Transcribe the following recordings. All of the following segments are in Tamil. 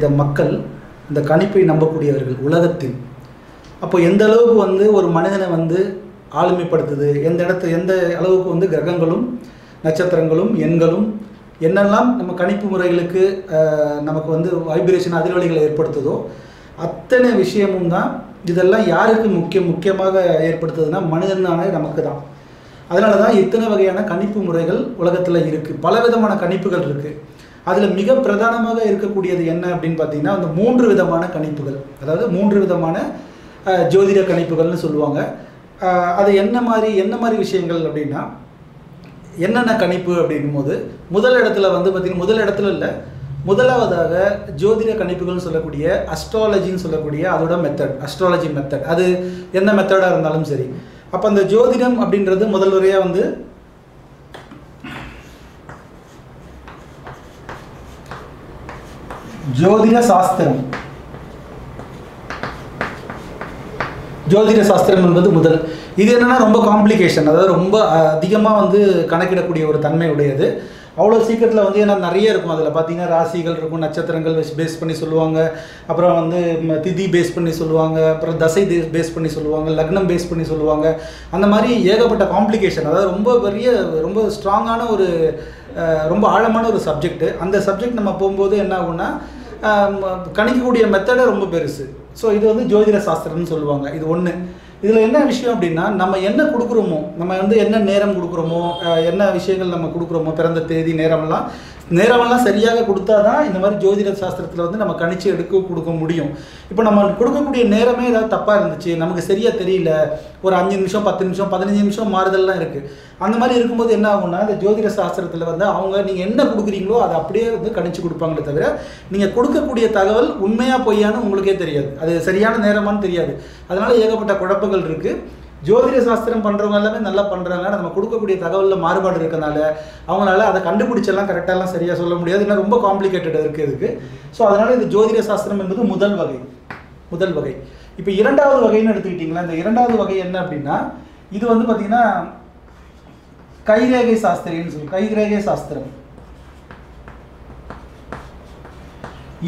சதவீத மக்கள் இந்த கணிப்பை நம்பக்கூடியவர்கள் உலகத்தில். அப்போ எந்த அளவுக்கு வந்து ஒரு மனிதனை வந்து ஆளுமைப்படுத்துது எந்த இடத்து எந்த அளவுக்கு வந்து கிரகங்களும் நட்சத்திரங்களும் எண்களும் என்னெல்லாம் நம்ம கணிப்பு முறைகளுக்கு நமக்கு வந்து வைப்ரேஷன் அதிர்வலிகளை ஏற்படுத்துதோ அத்தனை விஷயமும் தான் இதெல்லாம் யாருக்கு முக்கிய முக்கியமாக ஏற்படுத்துதுன்னா மனிதனான நமக்கு தான். அதனால தான் இத்தனை வகையான கணிப்பு முறைகள் உலகத்தில் இருக்குது பலவிதமான கணிப்புகள் இருக்குது அதில் மிக பிரதானமாக இருக்கக்கூடியது என்ன அப்படின்னு பார்த்தீங்கன்னா அந்த மூன்று விதமான கணிப்புகள். அதாவது மூன்று விதமான ஜோதிட கணிப்புகள்னு சொல்லுவாங்க. அது என்ன மாதிரி என்ன மாதிரி விஷயங்கள் அப்படின்னா என்னென்ன கணிப்பு அப்படின்னும் போது முதல் இடத்துல வந்து பார்த்திங்கன்னா முதல் இடத்துல இல்லை. முதலாவதாக ஜோதிட கணிப்புகள்னு சொல்லக்கூடிய அஸ்ட்ராலஜின்னு சொல்லக்கூடிய அதோட மெத்தட் அஸ்ட்ராலஜி மெத்தட் அது என்ன மெத்தடாக இருந்தாலும் சரி. அப்போ அந்த ஜோதிடம் அப்படின்றது முதல் முறையாக வந்து ஜோதிட சாஸ்திரம் ஜோதிட சாஸ்திரம் என்பது முதல். இது என்னன்னா ரொம்ப காம்ப்ளிகேஷன் அதாவது ரொம்ப அதிகமாக வந்து கணக்கிடக்கூடிய ஒரு தன்மை உடையது. அவ்வளோ சீக்கிரத்தில் வந்து ஏன்னா நிறைய இருக்கும். அதில் பார்த்தீங்கன்னா ராசிகள் இருக்கும் நட்சத்திரங்கள் வச்சு பேஸ் பண்ணி சொல்லுவாங்க. அப்புறம் வந்து திதி பேஸ் பண்ணி சொல்லுவாங்க. அப்புறம் தசை பேஸ் பண்ணி சொல்லுவாங்க. லக்னம் பேஸ் பண்ணி சொல்லுவாங்க. அந்த மாதிரி ஏகப்பட்ட காம்ப்ளிகேஷன் அதாவது ரொம்ப பெரிய ரொம்ப ஸ்ட்ராங்கான ஒரு ரொம்ப ஆழமான ஒரு சப்ஜெக்ட் அந்த சப்ஜெக்ட் நம்ம போகும்போது என்ன ஆகும்னா கணிக்கக்கூடிய மெத்தடே ரொம்ப பெருசு. ஸோ இது வந்து ஜோதிட சாஸ்திரம்னு சொல்லுவாங்க. இது ஒன்று இதில் என்ன விஷயம் அப்படின்னா நம்ம என்ன கொடுக்குறோமோ நம்ம வந்து என்ன நேரம் கொடுக்குறோமோ என்ன விஷயங்கள் நம்ம கொடுக்குறோமோ பிறந்த தேதி நேரம்லாம் நேரமெல்லாம் சரியாக கொடுத்தா தான் இந்த மாதிரி ஜோதிட சாஸ்திரத்தில் வந்து நம்ம கணிச்சு எடுக்க கொடுக்க முடியும். இப்போ நம்ம கொடுக்கக்கூடிய நேரமே ஏதாவது தப்பாக இருந்துச்சு நமக்கு சரியாக தெரியல ஒரு அஞ்சு நிமிஷம் பத்து நிமிஷம் பதினஞ்சு நிமிஷம் மாறுதல்லாம் இருக்குது அந்த மாதிரி இருக்கும்போது என்ன ஆகும்னா இந்த ஜோதிட சாஸ்திரத்தில் வந்து அவங்க நீங்கள் என்ன கொடுக்குறீங்களோ அதை அப்படியே வந்து கணிச்சு கொடுப்பாங்களே தவிர நீங்கள் கொடுக்கக்கூடிய தகவல் உண்மையாக பொய்யான்னு உங்களுக்கே தெரியாது. அது சரியான நேரமான்னு தெரியாது. அதனால் ஏகப்பட்ட குழப்பங்கள் இருக்குது ஜோதிட சாஸ்திரம் பண்ணுறவங்க எல்லாமே நல்லா பண்ணுறாங்க நம்ம கொடுக்கக்கூடிய தகவலில் மாறுபாடு இருக்கனால அவங்களால அதை கண்டுபிடிச்செல்லாம் கரெக்டாலாம் சரியாக சொல்ல முடியாது. ஏன்னா ரொம்ப காம்ப்ளிகேட்டட் இருக்குது இதுக்கு. ஸோ அதனால் இது ஜோதிட சாஸ்திரம் என்பது முதல் வகை. முதல் வகை. இப்போ இரண்டாவது வகைன்னு எடுத்துக்கிட்டிங்களா? இந்த இரண்டாவது வகை என்ன அப்படின்னா இது வந்து பார்த்தீங்கன்னா கைரேகை சாஸ்திரின்னு சொல்லி கைரேகை சாஸ்திரம்.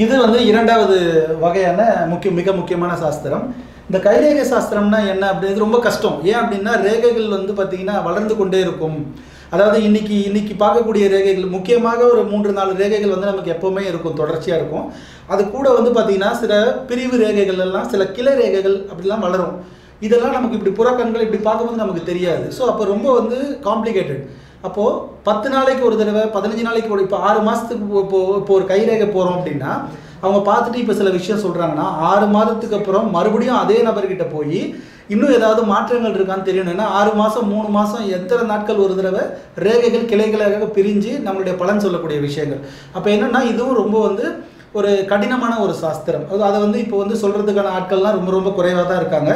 இது வந்து இரண்டாவது வகையான முக்கிய மிக முக்கியமான சாஸ்திரம். இந்த கைரேகை சாஸ்திரம்னா என்ன அப்படின்றது ரொம்ப கஷ்டம். ஏன் அப்படின்னா ரேகைகள் வந்து பார்த்தீங்கன்னா வளர்ந்து கொண்டே இருக்கும். அதாவது இன்னைக்கு இன்னைக்கு பார்க்கக்கூடிய ரேகைகள் முக்கியமாக ஒரு மூன்று நாலு ரேகைகள் வந்து நமக்கு எப்போவுமே இருக்கும் தொடர்ச்சியாக இருக்கும். அது கூட வந்து பார்த்தீங்கன்னா சில பிரிவு ரேகைகள் எல்லாம் சில கிளை ரேகைகள் அப்படிலாம் வளரும். இதெல்லாம் நமக்கு இப்படி புறக்கண்கள் இப்படி பார்க்கும்போது நமக்கு தெரியாது. ஸோ அப்போ ரொம்ப வந்து காம்ப்ளிகேட்டட் அப்போது பத்து நாளைக்கு ஒரு தடவை பதினஞ்சு நாளைக்கு ஒரு இப்போ ஆறு மாதத்துக்கு இப்போ இப்போ ஒரு கைரேகை போகிறோம் அப்படின்னா அவங்க பார்த்துட்டு இப்போ சில விஷயம் சொல்கிறாங்கன்னா ஆறு மாதத்துக்கு அப்புறம் மறுபடியும் அதே நபர்கிட்ட போய் இன்னும் ஏதாவது மாற்றங்கள் இருக்கான்னு தெரியணும்னா ஆறு மாதம் மூணு மாதம் எத்தனை நாட்கள் ஒரு தடவை ரேகைகள் கிளைகளாக பிரிஞ்சு நம்மளுடைய பலன் சொல்லக்கூடிய விஷயங்கள். அப்போ என்னென்னா இதுவும் ரொம்ப வந்து ஒரு கடினமான ஒரு சாஸ்திரம். அது அதை வந்து இப்போ வந்து சொல்கிறதுக்கான ஆட்கள்லாம் ரொம்ப ரொம்ப குறைவாக தான் இருக்காங்க.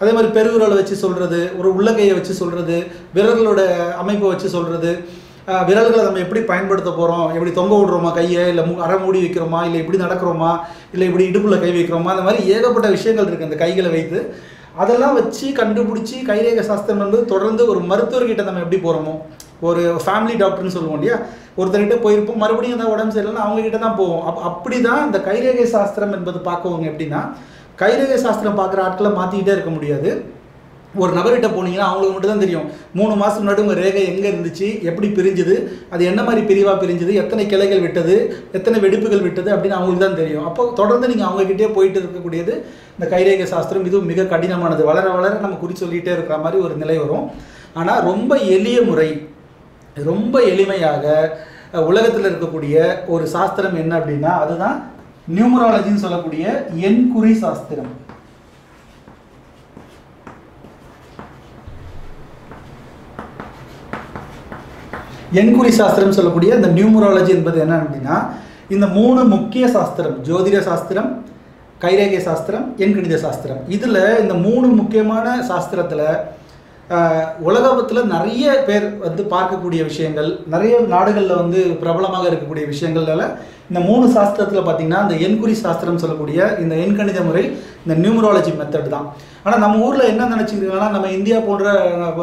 அதே மாதிரி பெருவிரலை வச்சு சொல்கிறது ஒரு உள்ளங்கையை வச்சு சொல்கிறது விரல்களோட அமைப்பை வச்சு சொல்கிறது விரல்களை நம்ம எப்படி பயன்படுத்த போகிறோம் எப்படி தொங்க விடுறோமா கையை? இல்லை மு அரை மூடி வைக்கிறோமா? இல்லை இப்படி நடக்கிறோமா? இல்லை இப்படி இடுப்பில் கை வைக்கிறோமா? அந்த மாதிரி ஏகப்பட்ட விஷயங்கள் இருக்குது அந்த கைகளை வைத்து. அதெல்லாம் வச்சு கண்டுபிடிச்சி கைரேக சாஸ்திரம் என்பது தொடர்ந்து ஒரு மருத்துவர்கிட்ட நம்ம எப்படி போகிறோமோ ஒரு ஃபேமிலி டாக்டர்னு சொல்லுவோம் இல்லையா? ஒருத்தர்கிட்ட போயிருப்போம் மறுபடியும் ஏதாவது உடம்பு சரியில்லைன்னா அவங்ககிட்ட தான் போவோம். அப் அப்படி தான் இந்த கைரேகை சாஸ்திரம் என்பது பார்க்கவங்க எப்படின்னா கைரேகை சாஸ்திரம் பார்க்குற ஆட்களை மாற்றிக்கிட்டே இருக்க முடியாது. ஒரு நபர்கிட்ட போனீங்கன்னா அவங்களுக்கு மட்டும் தான் தெரியும். மூணு மாதம் முன்னாடி உங்கள் ரேகை எங்கே இருந்துச்சு? எப்படி பிரிஞ்சுது? அது என்ன மாதிரி பிரிவாக பிரிஞ்சுது? எத்தனை கிளைகள் விட்டது? எத்தனை வெடிப்புகள் விட்டது? அப்படின்னு அவங்களுக்கு தான் தெரியும். அப்போ தொடர்ந்து நீங்கள் அவங்கக்கிட்டே போயிட்டு இருக்கக்கூடியது இந்த கைரேகை சாஸ்திரம் இதுவும் மிக கடினமானது. வளர வளர நம்ம குறி சொல்லிகிட்டே இருக்கிற மாதிரி ஒரு நிலை வரும். ஆனால் ரொம்ப எளிய முறை ரொம்ப எளிமையாக உலகத்தில் இருக்கக்கூடிய ஒரு சாஸ்திரம் என்ன அப்படின்னா அதுதான் நியூமராலஜின்னு சொல்லக்கூடிய எண்குறி சாஸ்திரம். எண்குறி சாஸ்திரம் சொல்லக்கூடிய இந்த நியூமராலஜி என்பது என்ன அப்படின்னா இந்த மூணு முக்கிய சாஸ்திரம் ஜோதிட சாஸ்திரம் கைரேகை சாஸ்திரம் எண்கணித சாஸ்திரம். இதில் இந்த மூணு முக்கியமான சாஸ்திரத்தில் உலகத்தில் நிறைய பேர் வந்து பார்க்கக்கூடிய விஷயங்கள் நிறைய நாடுகளில் வந்து பிரபலமாக இருக்கக்கூடிய விஷயங்கள்ல இந்த மூணு சாஸ்திரத்தில் பார்த்தீங்கன்னா இந்த எண்குறி சாஸ்திரம் சொல்லக்கூடிய இந்த எண்கணித முறை இந்த நியூமராலஜி மெத்தட் தான். ஆனால் நம்ம ஊரில் என்ன நினச்சிருக்காங்கன்னா நம்ம இந்தியா போன்ற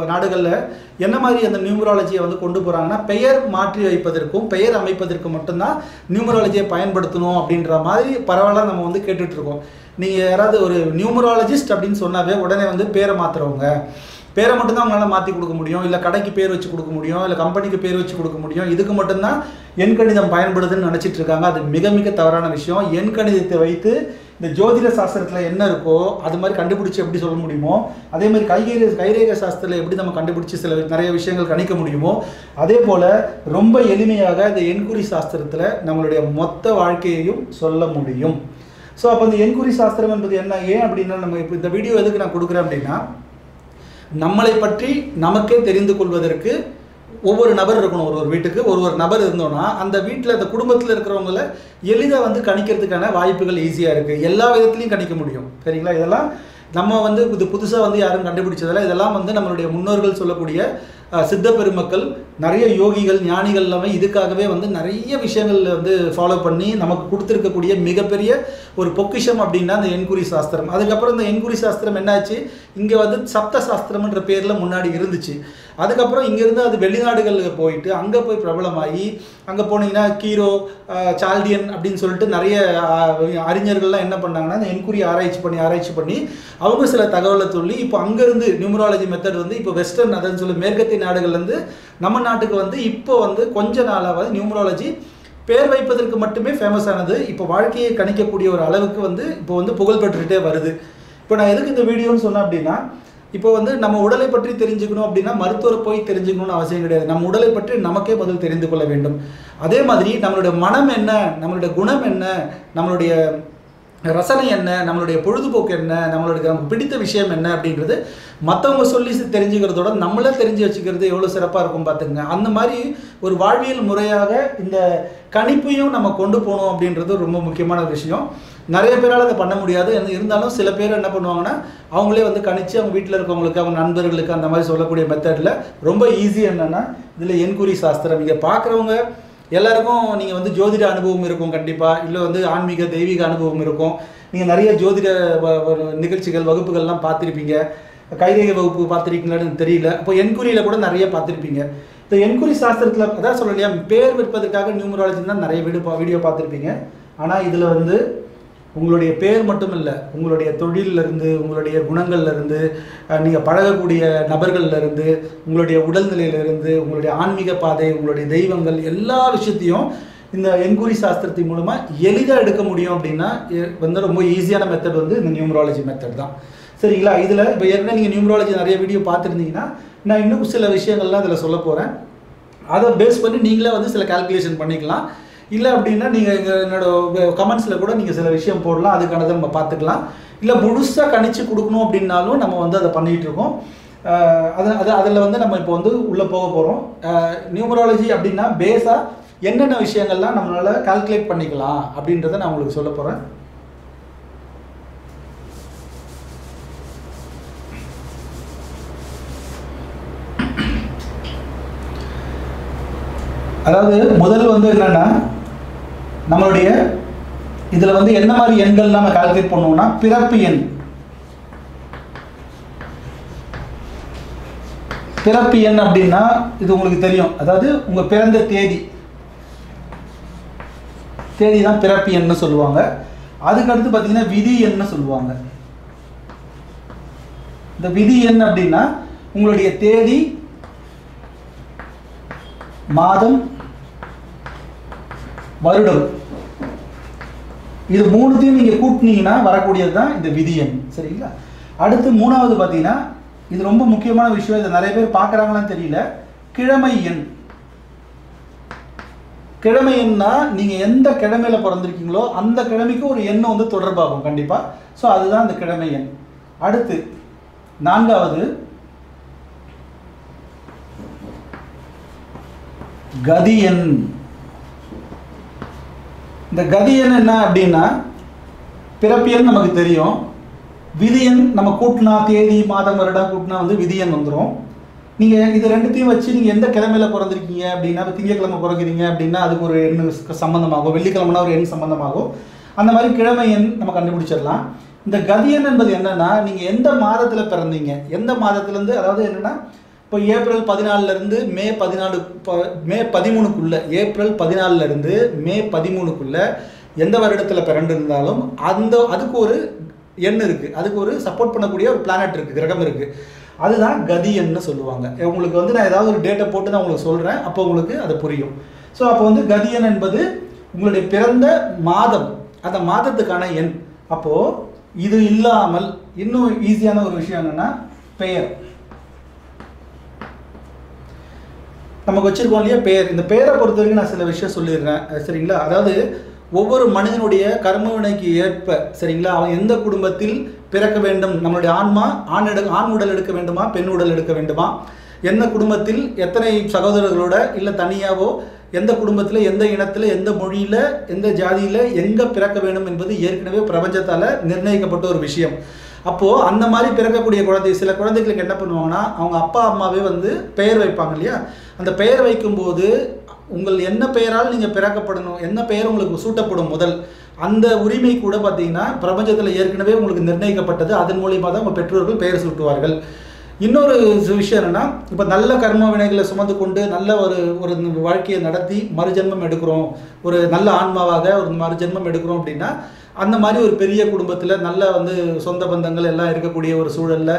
நாடுகளில் என்ன மாதிரி அந்த நியூமராலஜியை வந்து கொண்டு போகிறாங்கன்னா பெயர் மாற்றி வைப்பதற்கும் பெயர் அமைப்பதற்கு மட்டும்தான் நியூமராலஜியை பயன்படுத்தணும் அப்படின்ற மாதிரி பரவாயில்ல நம்ம வந்து கேட்டுட்ருக்கோம் நீங்கள் யாராவது ஒரு நியூமராலஜிஸ்ட் அப்படின்னு சொன்னாவே உடனே வந்து பேரை மாற்றுறவங்க பேரை மட்டும்தான் அவங்களால மாற்றி கொடுக்க முடியும். இல்லை கடைக்கு பேர் வச்சு கொடுக்க முடியும். இல்லை கம்பெனிக்கு பேர் வச்சு கொடுக்க முடியும். இதுக்கு மட்டும்தான் எண்கணிதம் பயன்படுதுன்னு நினச்சிட்டு இருக்காங்க. அது மிக மிக தவறான விஷயம். எண்கணிதத்தை வைத்து இந்த ஜோதிட சாஸ்திரத்தில் என்ன இருக்கோ அது மாதிரி கண்டுபிடிச்சு எப்படி சொல்ல முடியுமோ அதே மாதிரி கைரேக கைரேக சாஸ்திரத்தில் எப்படி நம்ம கண்டுபிடிச்சு சில நிறைய விஷயங்கள் கணிக்க முடியுமோ அதே போல் ரொம்ப எளிமையாக இந்த எண்குறி சாஸ்திரத்தில் நம்மளுடைய மொத்த வாழ்க்கையையும் சொல்ல முடியும். ஸோ அப்போ இந்த எண்குறி சாஸ்திரம் என்பது என்ன? ஏன் அப்படின்னா நம்ம இப்போ இந்த வீடியோ எதுக்கு நான் கொடுக்குறேன் அப்படின்னா நம்மளை பற்றி நமக்கே தெரிந்து கொள்வதற்கு ஒவ்வொரு நபர் இருக்கணும். ஒரு ஒரு வீட்டுக்கு ஒரு ஒரு நபர் இருந்தோன்னா அந்த வீட்டில் அந்த குடும்பத்தில் இருக்கிறவங்கள எளிதாக வந்து கணிக்கிறதுக்கான வாய்ப்புகள் ஈஸியாக இருக்குது எல்லா விதத்துலையும் கணிக்க முடியும். சரிங்களா? இதெல்லாம் நம்ம வந்து இது புதுசாக வந்து யாரும் கண்டுபிடிச்சதில்ல. இதெல்லாம் வந்து நம்மளுடைய முன்னோர்கள் சொல்லக்கூடிய சித்த பெருமக்கள் நிறைய யோகிகள் ஞானிகள் எல்லாமே இதுக்காகவே வந்து நிறைய விஷயங்கள் வந்து ஃபாலோ பண்ணி நமக்கு கொடுத்துருக்கக்கூடிய மிகப்பெரிய ஒரு பொக்கிஷம் அப்படின்னா அந்த எண்குறி சாஸ்திரம். அதுக்கப்புறம் இந்த எண்குறி சாஸ்திரம் என்னாச்சு? இங்கே வந்து சப்த சாஸ்திரம்ன்ற பேரில் முன்னாடி இருந்துச்சு. அதுக்கப்புறம் இங்கேருந்து அது வெளிநாடுகளுக்கு போயிட்டு அங்கே போய் பிரபலமாகி அங்கே போனீங்கன்னா கீரோ சால்டியன் அப்படின்னு சொல்லிட்டு நிறைய அறிஞர்கள்லாம் என்ன பண்ணாங்கன்னா அந்த எண்குறி ஆராய்ச்சி பண்ணி ஆராய்ச்சி பண்ணி அவங்க சில தகவலை சொல்லி இப்போ அங்கேருந்து நியூமராலஜி மெத்தட் வந்து இப்போ வெஸ்டர்ன் அதான் சொல்லி மேற்கத்திய நாடுகள்லேருந்து நம்ம நாட்டுக்கு வந்து இப்போ வந்து கொஞ்ச நாளாவது நியூமராலஜி பேர் வைப்பதற்கு மட்டுமே ஃபேமஸ் ஆனது. இப்போ வாழ்க்கையை கணிக்கக்கூடிய ஒரு அளவுக்கு வந்து இப்போ வந்து புகழ் பெற்றுகிட்டே வருது. இப்போ நான் எதுக்கு இந்த வீடியோன்னு சொன்னேன் அப்படின்னா இப்போ வந்து நம்ம உடலை பற்றி தெரிஞ்சுக்கணும் அப்படின்னா மருத்துவரை போய் தெரிஞ்சுக்கணும்னு அவசியம் கிடையாது. நம்ம உடலை பற்றி நமக்கே பதில் தெரிந்து கொள்ள வேண்டும். அதே மாதிரி நம்மளுடைய மனம் என்ன நம்மளுடைய குணம் என்ன நம்மளுடைய ரசனை என்ன நம்மளுடைய பொழுதுபோக்கு என்ன நம்மளுடைய நமக்கு பிடித்த விஷயம் என்ன அப்படின்றது மற்றவங்க சொல்லி தெரிஞ்சுக்கிறதோட நம்மளே தெரிஞ்சு வச்சுக்கிறது எவ்வளோ சிறப்பாக இருக்கும் பார்த்துங்க அந்த மாதிரி ஒரு வாழ்வியல் முறையாக இந்த கணிப்பையும் நம்ம கொண்டு போகணும் அப்படின்றது ரொம்ப முக்கியமான விஷயம். நிறைய பேரால் அதை பண்ண முடியாது. இருந்தாலும் சில பேர் என்ன பண்ணுவாங்கன்னா அவங்களே வந்து கணிச்சு அவங்க வீட்டில் இருக்கவங்களுக்கு அவங்க நண்பர்களுக்கு அந்த மாதிரி சொல்லக்கூடிய மெத்தடில் ரொம்ப ஈஸி என்னென்னா இதில் என்குறி சாஸ்திரம். இங்கே பார்க்குறவங்க எல்லாருக்கும் நீங்கள் வந்து ஜோதிட அனுபவம் இருக்கும் கண்டிப்பாக இல்லை வந்து ஆன்மீக தெய்வீக அனுபவம் இருக்கும். நீங்கள் நிறைய ஜோதிட வ- நிகழ்ச்சிகள் வகுப்புகள்லாம் பார்த்துருப்பீங்க. கைரேகை வகுப்பு பார்த்துருக்கீங்களான்னு தெரியல. அப்போ எண்குறியில் கூட நிறைய பார்த்துருப்பீங்க. இந்த எண்குறி சாஸ்திரத்தில் அதான் சொல்லலையா பேர் விற்பதற்காக நியூமராலஜி தான் நிறைய வீடியோ வீடியோ பார்த்துருப்பீங்க. ஆனால் இதில் வந்து உங்களுடைய பேர் மட்டும் இல்லை உங்களுடைய தொழிலிருந்து இருந்து உங்களுடைய குணங்கள்லேருந்து நீங்கள் பழகக்கூடிய நபர்கள்லேருந்து உங்களுடைய உடல்நிலையிலிருந்து உங்களுடைய ஆன்மீக பாதை உங்களுடைய தெய்வங்கள் எல்லா விஷயத்தையும் இந்த எண்குறி சாஸ்திரத்தின் மூலமாக எளிதாக எடுக்க முடியும் அப்படின்னா எ- வந்து ரொம்ப ஈஸியான மெத்தட் வந்து இந்த நியூமராலஜி மெத்தட் தான். சரிங்களா? இதில் இப்போ ஏற்கனவே நீங்கள் நியூமராலஜி நிறைய வீடியோ பார்த்துருந்தீங்கன்னா நான் இன்னும் சில விஷயங்கள்லாம் இதில் சொல்ல போகிறேன் அதை பேஸ் பண்ணி நீங்களே வந்து சில கால்குலேஷன் பண்ணிக்கலாம். இல்லை அப்படின்னா நீங்கள் எங்கள் என்னோட கமெண்ட்ஸில் கூட நீங்கள் சில விஷயம் போடலாம் அதுக்கானதை நம்ம பார்த்துக்கலாம். இல்லை முழுசாக கணிச்சு கொடுக்கணும் அப்படின்னாலும் நம்ம வந்து அதை பண்ணிகிட்டு இருக்கோம். அது அது அதில் வந்து நம்ம இப்போ வந்து உள்ளே போக போகிறோம் நியூமராலஜி அப்படின்னா பேஸாக என்னென்ன விஷயங்கள்லாம் நம்மளால் கால்குலேட் பண்ணிக்கலாம் அப்படின்றத நான் உங்களுக்கு சொல்ல போகிறேன் அதாவது முதல் வந்து என்னன்னா நம்மளுடைய இதில் வந்து என்ன மாதிரி எண்கள் நம்ம கால்குலேட் பண்ணுவோம்னா பிறப்பு எண். பிறப்பு எண் அப்படின்னா இது உங்களுக்கு தெரியும். அதாவது உங்க பிறந்த தேதி. தேதி தான் பிறப்பு எண்ணு சொல்லுவாங்க. அதுக்கு அடுத்து பார்த்தீங்கன்னா விதி எண்ணு சொல்லுவாங்க. இந்த விதி எண் அப்படின்னா உங்களுடைய தேதி மாதம் வருடம். இது மூணுத்தையும் நீங்கள் கூட்டினீங்கன்னா வரக்கூடியது தான் இந்த விதி எண் சரிங்களா? அடுத்து மூணாவது பார்த்தீங்கன்னா இது ரொம்ப முக்கியமான விஷயம். இதை நிறைய பேர் பார்க்குறாங்களான்னு தெரியல. கிழமை எண். கிழமை எண்ணா நீங்கள் எந்த கிழமையில பிறந்திருக்கீங்களோ அந்த கிழமைக்கு ஒரு எண் வந்து தொடர்பாகும் கண்டிப்பாக ஸோ அதுதான் இந்த கிழமை எண். அடுத்து நான்காவது. கதி எண். இந்த கதியன் என்ன அப்படின்னா பிறப்பியல் நமக்கு தெரியும். விதியன் நம்ம கூட்டினா தேதி மாதம் வருடம் கூட்டினா வந்து விதியன் வந்துடும் நீங்கள் இது ரெண்டுத்தையும் வச்சு நீங்கள் எந்த கிழமையில் பிறந்திருக்கீங்க அப்படின்னா இப்போ திங்கக்கிழமை பிறக்கிறீங்க அப்படின்னா அதுக்கு ஒரு எண் சம்மந்தமாகும் வெள்ளிக்கிழமைனா ஒரு எண் சம்மந்தமாகும் அந்த மாதிரி கிழமை எண் நம்ம கண்டுபிடிச்சிடலாம். இந்த கதியன் என்பது என்னென்னா நீங்கள் எந்த மாதத்தில் பிறந்தீங்க? எந்த மாதத்துலேருந்து அதாவது என்னென்னா இப்போ ஏப்ரல் பதினாலிருந்து மே பதினாலு ப- மே பதிமூணுக்குள்ள ஏப்ரல் பதினாலிருந்து மே பதிமூணுக்குள்ள எந்த வருடத்தில் பிறண்டிருந்தாலும் அந்த அதுக்கு ஒரு எண் இருக்குது அதுக்கு ஒரு சப்போர்ட் பண்ணக்கூடிய ஒரு பிளானட் இருக்குது கிரகம் இருக்குது அதுதான் கதியன்னு சொல்லுவாங்க. உங்களுக்கு வந்து நான் ஏதாவது ஒரு டேட்டை போட்டு நான் உங்களுக்கு சொல்கிறேன் அப்போ உங்களுக்கு அது புரியும். ஸோ அப்போ வந்து கதியன் என்பது உங்களுடைய பிறந்த மாதம். அந்த மாதத்துக்கான எண். அப்போது இது இல்லாமல் இன்னும் ஈஸியான ஒரு விஷயம் என்னென்னா பெயர். நமக்கு வச்சுருக்கோம் இல்லையா? பேர். இந்த பேரை பொறுத்த வரைக்கும் நான் சில விஷயம் சொல்லிடுறேன். சரிங்களா? அதாவது ஒவ்வொரு மனிதனுடைய கர்ம வினைக்கு ஏற்ப சரிங்களா? அவன் எந்த குடும்பத்தில் பிறக்க வேண்டும்? நம்மளுடைய ஆன்மா ஆண் எடு ஆண் உடல் எடுக்க வேண்டுமா? பெண் உடல் எடுக்க வேண்டுமா? எந்த குடும்பத்தில் எத்தனை சகோதரர்களோட இல்லை தனியாவோ எந்த குடும்பத்தில் எந்த இனத்தில் எந்த மொழியில் எந்த ஜாதியில் எங்கே பிறக்க வேண்டும் என்பது ஏற்கனவே பிரபஞ்சத்தால் நிர்ணயிக்கப்பட்ட ஒரு விஷயம். அப்போது அந்த மாதிரி பிறக்கக்கூடிய குழந்தை சில குழந்தைகளுக்கு என்ன பண்ணுவாங்கன்னா அவங்க அப்பா அம்மாவே வந்து பெயர் வைப்பாங்க இல்லையா? அந்த பெயர் வைக்கும்போது உங்கள் என்ன பெயரால் நீங்கள் பிறக்கப்படணும் என்ன பெயர் உங்களுக்கு சூட்டப்படும் முதல் அந்த உரிமை கூட பார்த்தீங்கன்னா பிரபஞ்சத்தில் ஏற்கனவே உங்களுக்கு நிர்ணயிக்கப்பட்டது. அதன் மூலியமாக தான் உங்கள் பெற்றோர்கள் பெயர் சூட்டுவார்கள். இன்னொரு விஷயம் என்னென்னா இப்போ நல்ல கர்ம வினைகளை சுமந்து கொண்டு நல்ல ஒரு ஒரு வாழ்க்கையை நடத்தி மறுஜென்மம் எடுக்கிறோம். ஒரு நல்ல ஆன்மாவாக ஒரு மறுஜென்மம் எடுக்கிறோம் அப்படின்னா அந்த மாதிரி ஒரு பெரிய குடும்பத்தில் நல்ல வந்து சொந்த பந்தங்கள் எல்லாம் இருக்கக்கூடிய ஒரு சூழலில்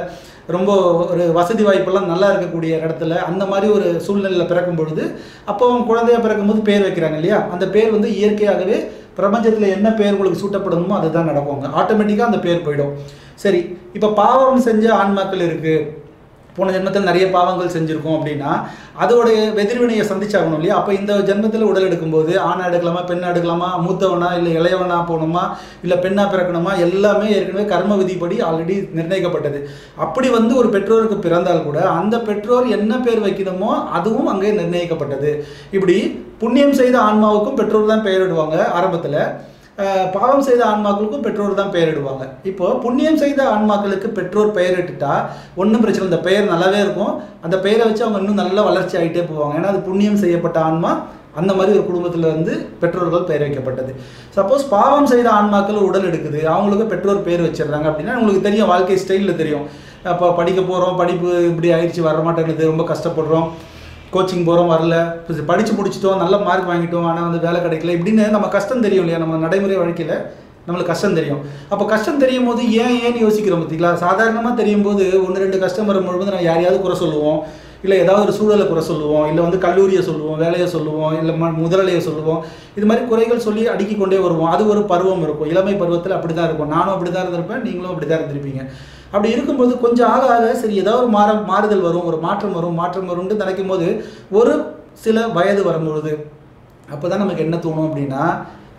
ரொம்ப ஒரு வசதி வாய்ப்பெல்லாம் நல்லா இருக்கக்கூடிய இடத்துல அந்த மாதிரி ஒரு சூழ்நிலையில் பிறக்கும் பொழுது அப்போ அவங்க குழந்தையா பிறக்கும்போது பேர் வைக்கிறாங்க இல்லையா? அந்த பேர் வந்து இயற்கையாகவே பிரபஞ்சத்தில் என்ன பேர் உங்களுக்கு சூட்டப்படணுமோ அதுதான் நடக்குங்க ஆட்டோமேட்டிக்காக அந்த பேர் போயிடும். சரி இப்போ பாவம் செஞ்ச ஆன்மாக்கள் இருக்குது போன ஜென்மத்தில் நிறைய பாவங்கள் செஞ்சுருக்கோம் அப்படின்னா அதோடைய எதிர்வினையை சந்திச்சாகணும் இல்லையா? அப்போ இந்த ஜென்மத்தில் உடல் எடுக்கும்போது ஆணை எடுக்கலாமா பெண்ணா எடுக்கலாமா மூத்தவனா இல்லை இளையவனா போகணுமா இல்லை பெண்ணாக பிறக்கணுமா எல்லாமே ஏற்கனவே கர்ம விதிப்படி ஆல்ரெடி நிர்ணயிக்கப்பட்டது. அப்படி வந்து ஒரு பெற்றோருக்கு பிறந்தால் கூட அந்த பெற்றோர் என்ன பேர் வைக்கணுமோ அதுவும் அங்கே நிர்ணயிக்கப்பட்டது. இப்படி புண்ணியம் செய்த ஆன்மாவுக்கும் பெற்றோர் தான் பெயரிடுவாங்க ஆரம்பத்தில். பாவம் செய்த ஆன்மாக்களுக்கும் பெற்றோர் தான் பெயரிடுவாங்க. இப்போ புண்ணியம் செய்த ஆன்மாக்களுக்கு பெற்றோர் பெயரிட்டுட்டா ஒன்றும் பிரச்சனை இல்லை. இந்த பெயர் நல்லாவே இருக்கும். அந்த பெயரை வச்சு அவங்க இன்னும் நல்லா வளர்ச்சி ஆகிட்டே போவாங்க. ஏன்னா அது புண்ணியம் செய்யப்பட்ட ஆன்மா. அந்த மாதிரி ஒரு குடும்பத்தில் வந்து பெற்றோர்கள் பெயர் வைக்கப்பட்டது. சப்போஸ் பாவம் செய்த ஆன்மாக்கள் உடல் எடுக்குது. அவங்களுக்கு பெற்றோர் பேர் வச்சிடுறாங்க அப்படின்னா உங்களுக்கு தெரியும். வாழ்க்கை ஸ்டைலில் தெரியும். அப்போ படிக்க போகிறோம் படிப்பு இப்படி ஆயிடுச்சு. வர மாட்டேங்குது. ரொம்ப கஷ்டப்படுறோம். கோச்சிங் போகிறோம் வரல. படித்து முடிச்சிட்டோம் நல்ல மார்க் வாங்கிட்டோம் ஆனால் வந்து வேலை கிடைக்கல. இப்படின்னு நம்ம கஷ்டம் தெரியும் இல்லையா? நம்ம நடைமுறை வாழ்க்கையில் நம்மளுக்கு கஷ்டம் தெரியும். அப்போ கஷ்டம் தெரியும் போது ஏன் ஏன்னு யோசிக்கிறோம் பார்த்தீங்களா சாதாரணமாக தெரியும் போது ஒன்று ரெண்டு கஷ்டம் வரும்பொழுது நம்ம யாரையாவது குறை சொல்லுவோம். இல்லை ஏதாவது ஒரு சூழலை குறை சொல்லுவோம். இல்லை வந்து கல்லூரியை சொல்லுவோம் வேலையை சொல்லுவோம் இல்லை ம முதலாளியை சொல்லுவோம். இது மாதிரி குறைகள் சொல்லி அடுக்கி கொண்டே வருவோம். அது ஒரு பருவம் இருக்கும். இளமை பருவத்தில் அப்படி தான் இருக்கும். நானும் அப்படி தான் இருந்திருப்பேன் நீங்களும் அப்படி தான் இருந்திருப்பீங்க. அப்படி இருக்கும்போது கொஞ்சம் ஆக ஆக சரி ஏதாவது ஒரு மாற மாறுதல் வரும் ஒரு மாற்றம் வரும் மாற்றம் வரும்னு நினைக்கும் போது ஒரு சில வயது வரும்பொழுது அப்போ தான் நமக்கு என்ன தோணும் அப்படின்னா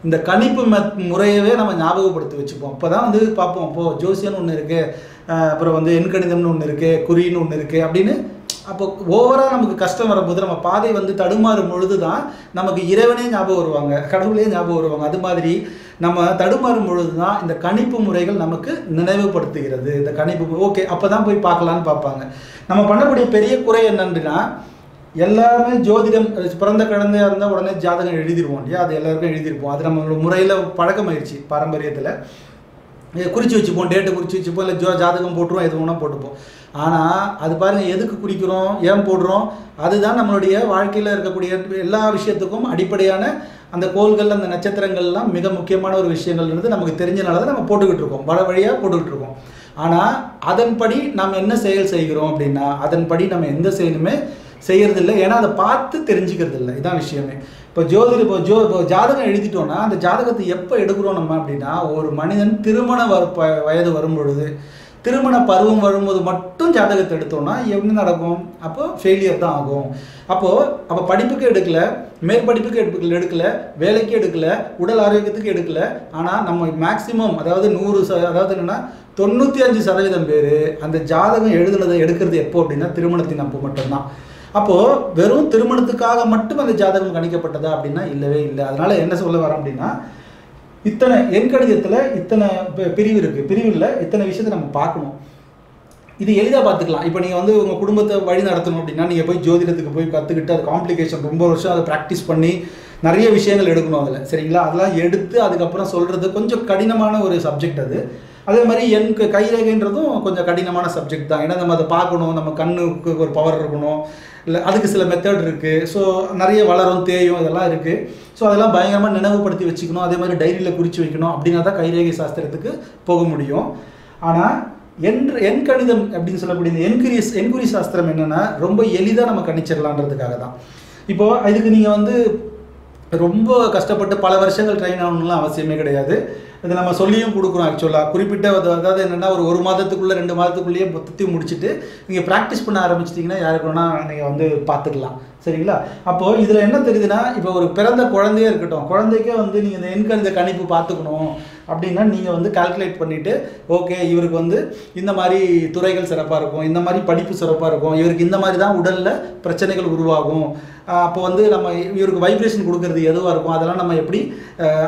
இந்த கணிப்பு மெத் முறையவே நம்ம ஞாபகப்படுத்தி வச்சுப்போம். அப்போ தான் வந்து பார்ப்போம் அப்போது ஜோசியன்னு ஒன்று இருக்குது அப்புறம் வந்து எண்கணிதம்னு ஒன்று இருக்குது குறின்னு ஒன்று இருக்குது அப்படின்னு அப்போ ஓவராக நமக்கு கஷ்டம் வரும்போது நம்ம பாதை வந்து தடுமாறும் பொழுது தான் நமக்கு இறைவனே ஞாபகம் வருவாங்க கடவுளே ஞாபகம் வருவாங்க. அது மாதிரி நம்ம தடுமாறும் பொழுது தான் இந்த கணிப்பு முறைகள் நமக்கு நினைவுபடுத்துகிறது. இந்த கணிப்பு ஓகே அப்போ தான் போய் பார்க்கலான்னு பார்ப்பாங்க. நம்ம பண்ணக்கூடிய பெரிய குறை என்னன்னா எல்லாமே ஜோதிடம் பிறந்த குழந்தையா இருந்தால் உடனே ஜாதகம் எழுதிருவோம் இல்லையா? அது எல்லாருக்கும் எழுதியிருப்போம் அது நம்மளோட முறையில் பழக்கமாயிடுச்சு பாரம்பரியத்தில். குறித்து வச்சுப்போம் டேட்டை குறித்து வச்சுப்போம் இல்லை ஜோ ஜாதகம் போட்டுருவோம் எது வேணால் போட்டுப்போம். ஆனால் அது பாருங்கள் எதுக்கு குறிக்கிறோம் ஏன் போடுறோம் அதுதான் நம்மளுடைய வாழ்க்கையில் இருக்கக்கூடிய எல்லா விஷயத்துக்கும் அடிப்படையான அந்த கோள்கள் அந்த நட்சத்திரங்கள்லாம் மிக முக்கியமான ஒரு விஷயங்கள்ன்றது நமக்கு தெரிஞ்சனால தான் நம்ம போட்டுக்கிட்டு இருக்கோம். பல வழியாக போட்டுக்கிட்டு இருக்கோம். ஆனால் அதன்படி நாம் என்ன செயல் செய்கிறோம் அப்படின்னா அதன்படி நம்ம எந்த செயலுமே செய்கிறதில்ல ஏன்னா அதை பார்த்து தெரிஞ்சுக்கிறது இல்லை இதான் விஷயமே. இப்போ ஜோதிட இப்போ ஜோ இப்போ ஜாதகம் எழுதிட்டோம்னா அந்த ஜாதகத்தை எப்போ எடுக்கிறோம் நம்ம அப்படின்னா ஒரு மனிதன் திருமண வ வயது வரும் பொழுது திருமண பருவம் வரும்போது மட்டும் ஜாதகத்தை எடுத்தோம்னா என்ன நடக்கும்? அப்போ ஃபெயிலியர் தான் ஆகும். அப்போது அப்போ படிப்புக்கு எடுக்கல மேற்படிப்புக்கு எடுக்கல எடுக்கல வேலைக்கு எடுக்கல உடல் ஆரோக்கியத்துக்கு எடுக்கல ஆனால் நம்ம மேக்சிமம் அதாவது நூறு ச அதாவது என்னென்னா தொண்ணூற்றி அஞ்சு சதவீதம் பேர் அந்த ஜாதகம் எழுதுனதை எடுக்கிறது எப்போ அப்படின்னா திருமணத்தின் அப்போ மட்டும்தான். அப்போது வெறும் திருமணத்துக்காக மட்டும் அந்த ஜாதகம் கணிக்கப்பட்டதா அப்படின்னா இல்லவே இல்லை. அதனால் என்ன சொல்ல வரோம் அப்படின்னா இத்தனை என் கடிதத்தில் இத்தனை பிரிவு இருக்குது பிரிவில் இத்தனை விஷயத்தை நம்ம பார்க்கணும். இது எளிதாக பார்த்துக்கலாம். இப்போ நீங்கள் வந்து உங்கள் குடும்பத்தை வழி நடத்தணும் அப்படின்னா நீங்கள் போய் ஜோதிடத்துக்கு போய் கற்றுக்கிட்டு அது காம்ப்ளிகேஷன் ரொம்ப வருஷம் அதை ப்ராக்டிஸ் பண்ணி நிறைய விஷயங்கள் எடுக்கணும் அதில். சரிங்களா? அதெல்லாம் எடுத்து அதுக்கப்புறம் சொல்கிறது கொஞ்சம் கடினமான ஒரு சப்ஜெக்ட் அது. அதே மாதிரி என் கைரேகைன்றதும் கொஞ்சம் கடினமான சப்ஜெக்ட் தான். ஏன்னா நம்ம அதை பார்க்கணும். நம்ம கண்ணுக்கு ஒரு பவர் இருக்கணும். இல்லை அதுக்கு சில மெத்தட் இருக்குது ஸோ நிறைய வளரும் தேயும் இதெல்லாம் இருக்குது ஸோ அதெல்லாம் பயங்கரமாக நினைவுபடுத்தி வச்சுக்கணும். அதே மாதிரி டைரியில் குறித்து வைக்கணும். அப்படின்னா தான் கைரேகை சாஸ்திரத்துக்கு போக முடியும். ஆனால் என் எண் கணிதம் அப்படின்னு சொல்லக்கூடிய இந்த என்குரி என்குரி சாஸ்திரம் என்னென்னா ரொம்ப எளிதாக நம்ம கணிச்சிடலான்றதுக்காக தான். இப்போது இதுக்கு நீங்கள் வந்து ரொம்ப கஷ்டப்பட்டு பல வருஷங்கள் ட்ரெயின் ஆகணும்லாம் அவசியமே கிடையாது. இது நம்ம சொல்லியும் கொடுக்குறோம் ஆக்சுவலாக குறிப்பிட்ட அது- அதாவது என்னென்னா ஒரு ஒரு மாதத்துக்குள்ளே ரெண்டு மாதத்துக்குள்ளேயே மொத்தத்தையும் முடிச்சுட்டு நீங்கள் ப்ராக்டிஸ் பண்ண ஆரம்பிச்சிட்டிங்கன்னா யாருக்கு வேணால் நீங்கள் வந்து பார்த்துக்கலாம். சரிங்களா? அப்போது இதில் என்ன தெரியுதுன்னா இப்போ ஒரு பிறந்த குழந்தையே இருக்கட்டும் குழந்தைக்கே வந்து நீங்கள் இந்த எண்கணித கணிப்பு பார்த்துக்கணும் அப்படின்னா நீங்கள் வந்து கால்குலேட் பண்ணிவிட்டு ஓகே இவருக்கு வந்து இந்த மாதிரி துறைகள் சிறப்பாக இருக்கும் இந்த மாதிரி படிப்பு சிறப்பாக இருக்கும் இவருக்கு இந்த மாதிரி தான் உடலில் பிரச்சனைகள் உருவாகும். அப்போ வந்து நம்ம இவருக்கு வைப்ரேஷன் கொடுக்கறது எதுவாக இருக்கும் அதெல்லாம் நம்ம எப்படி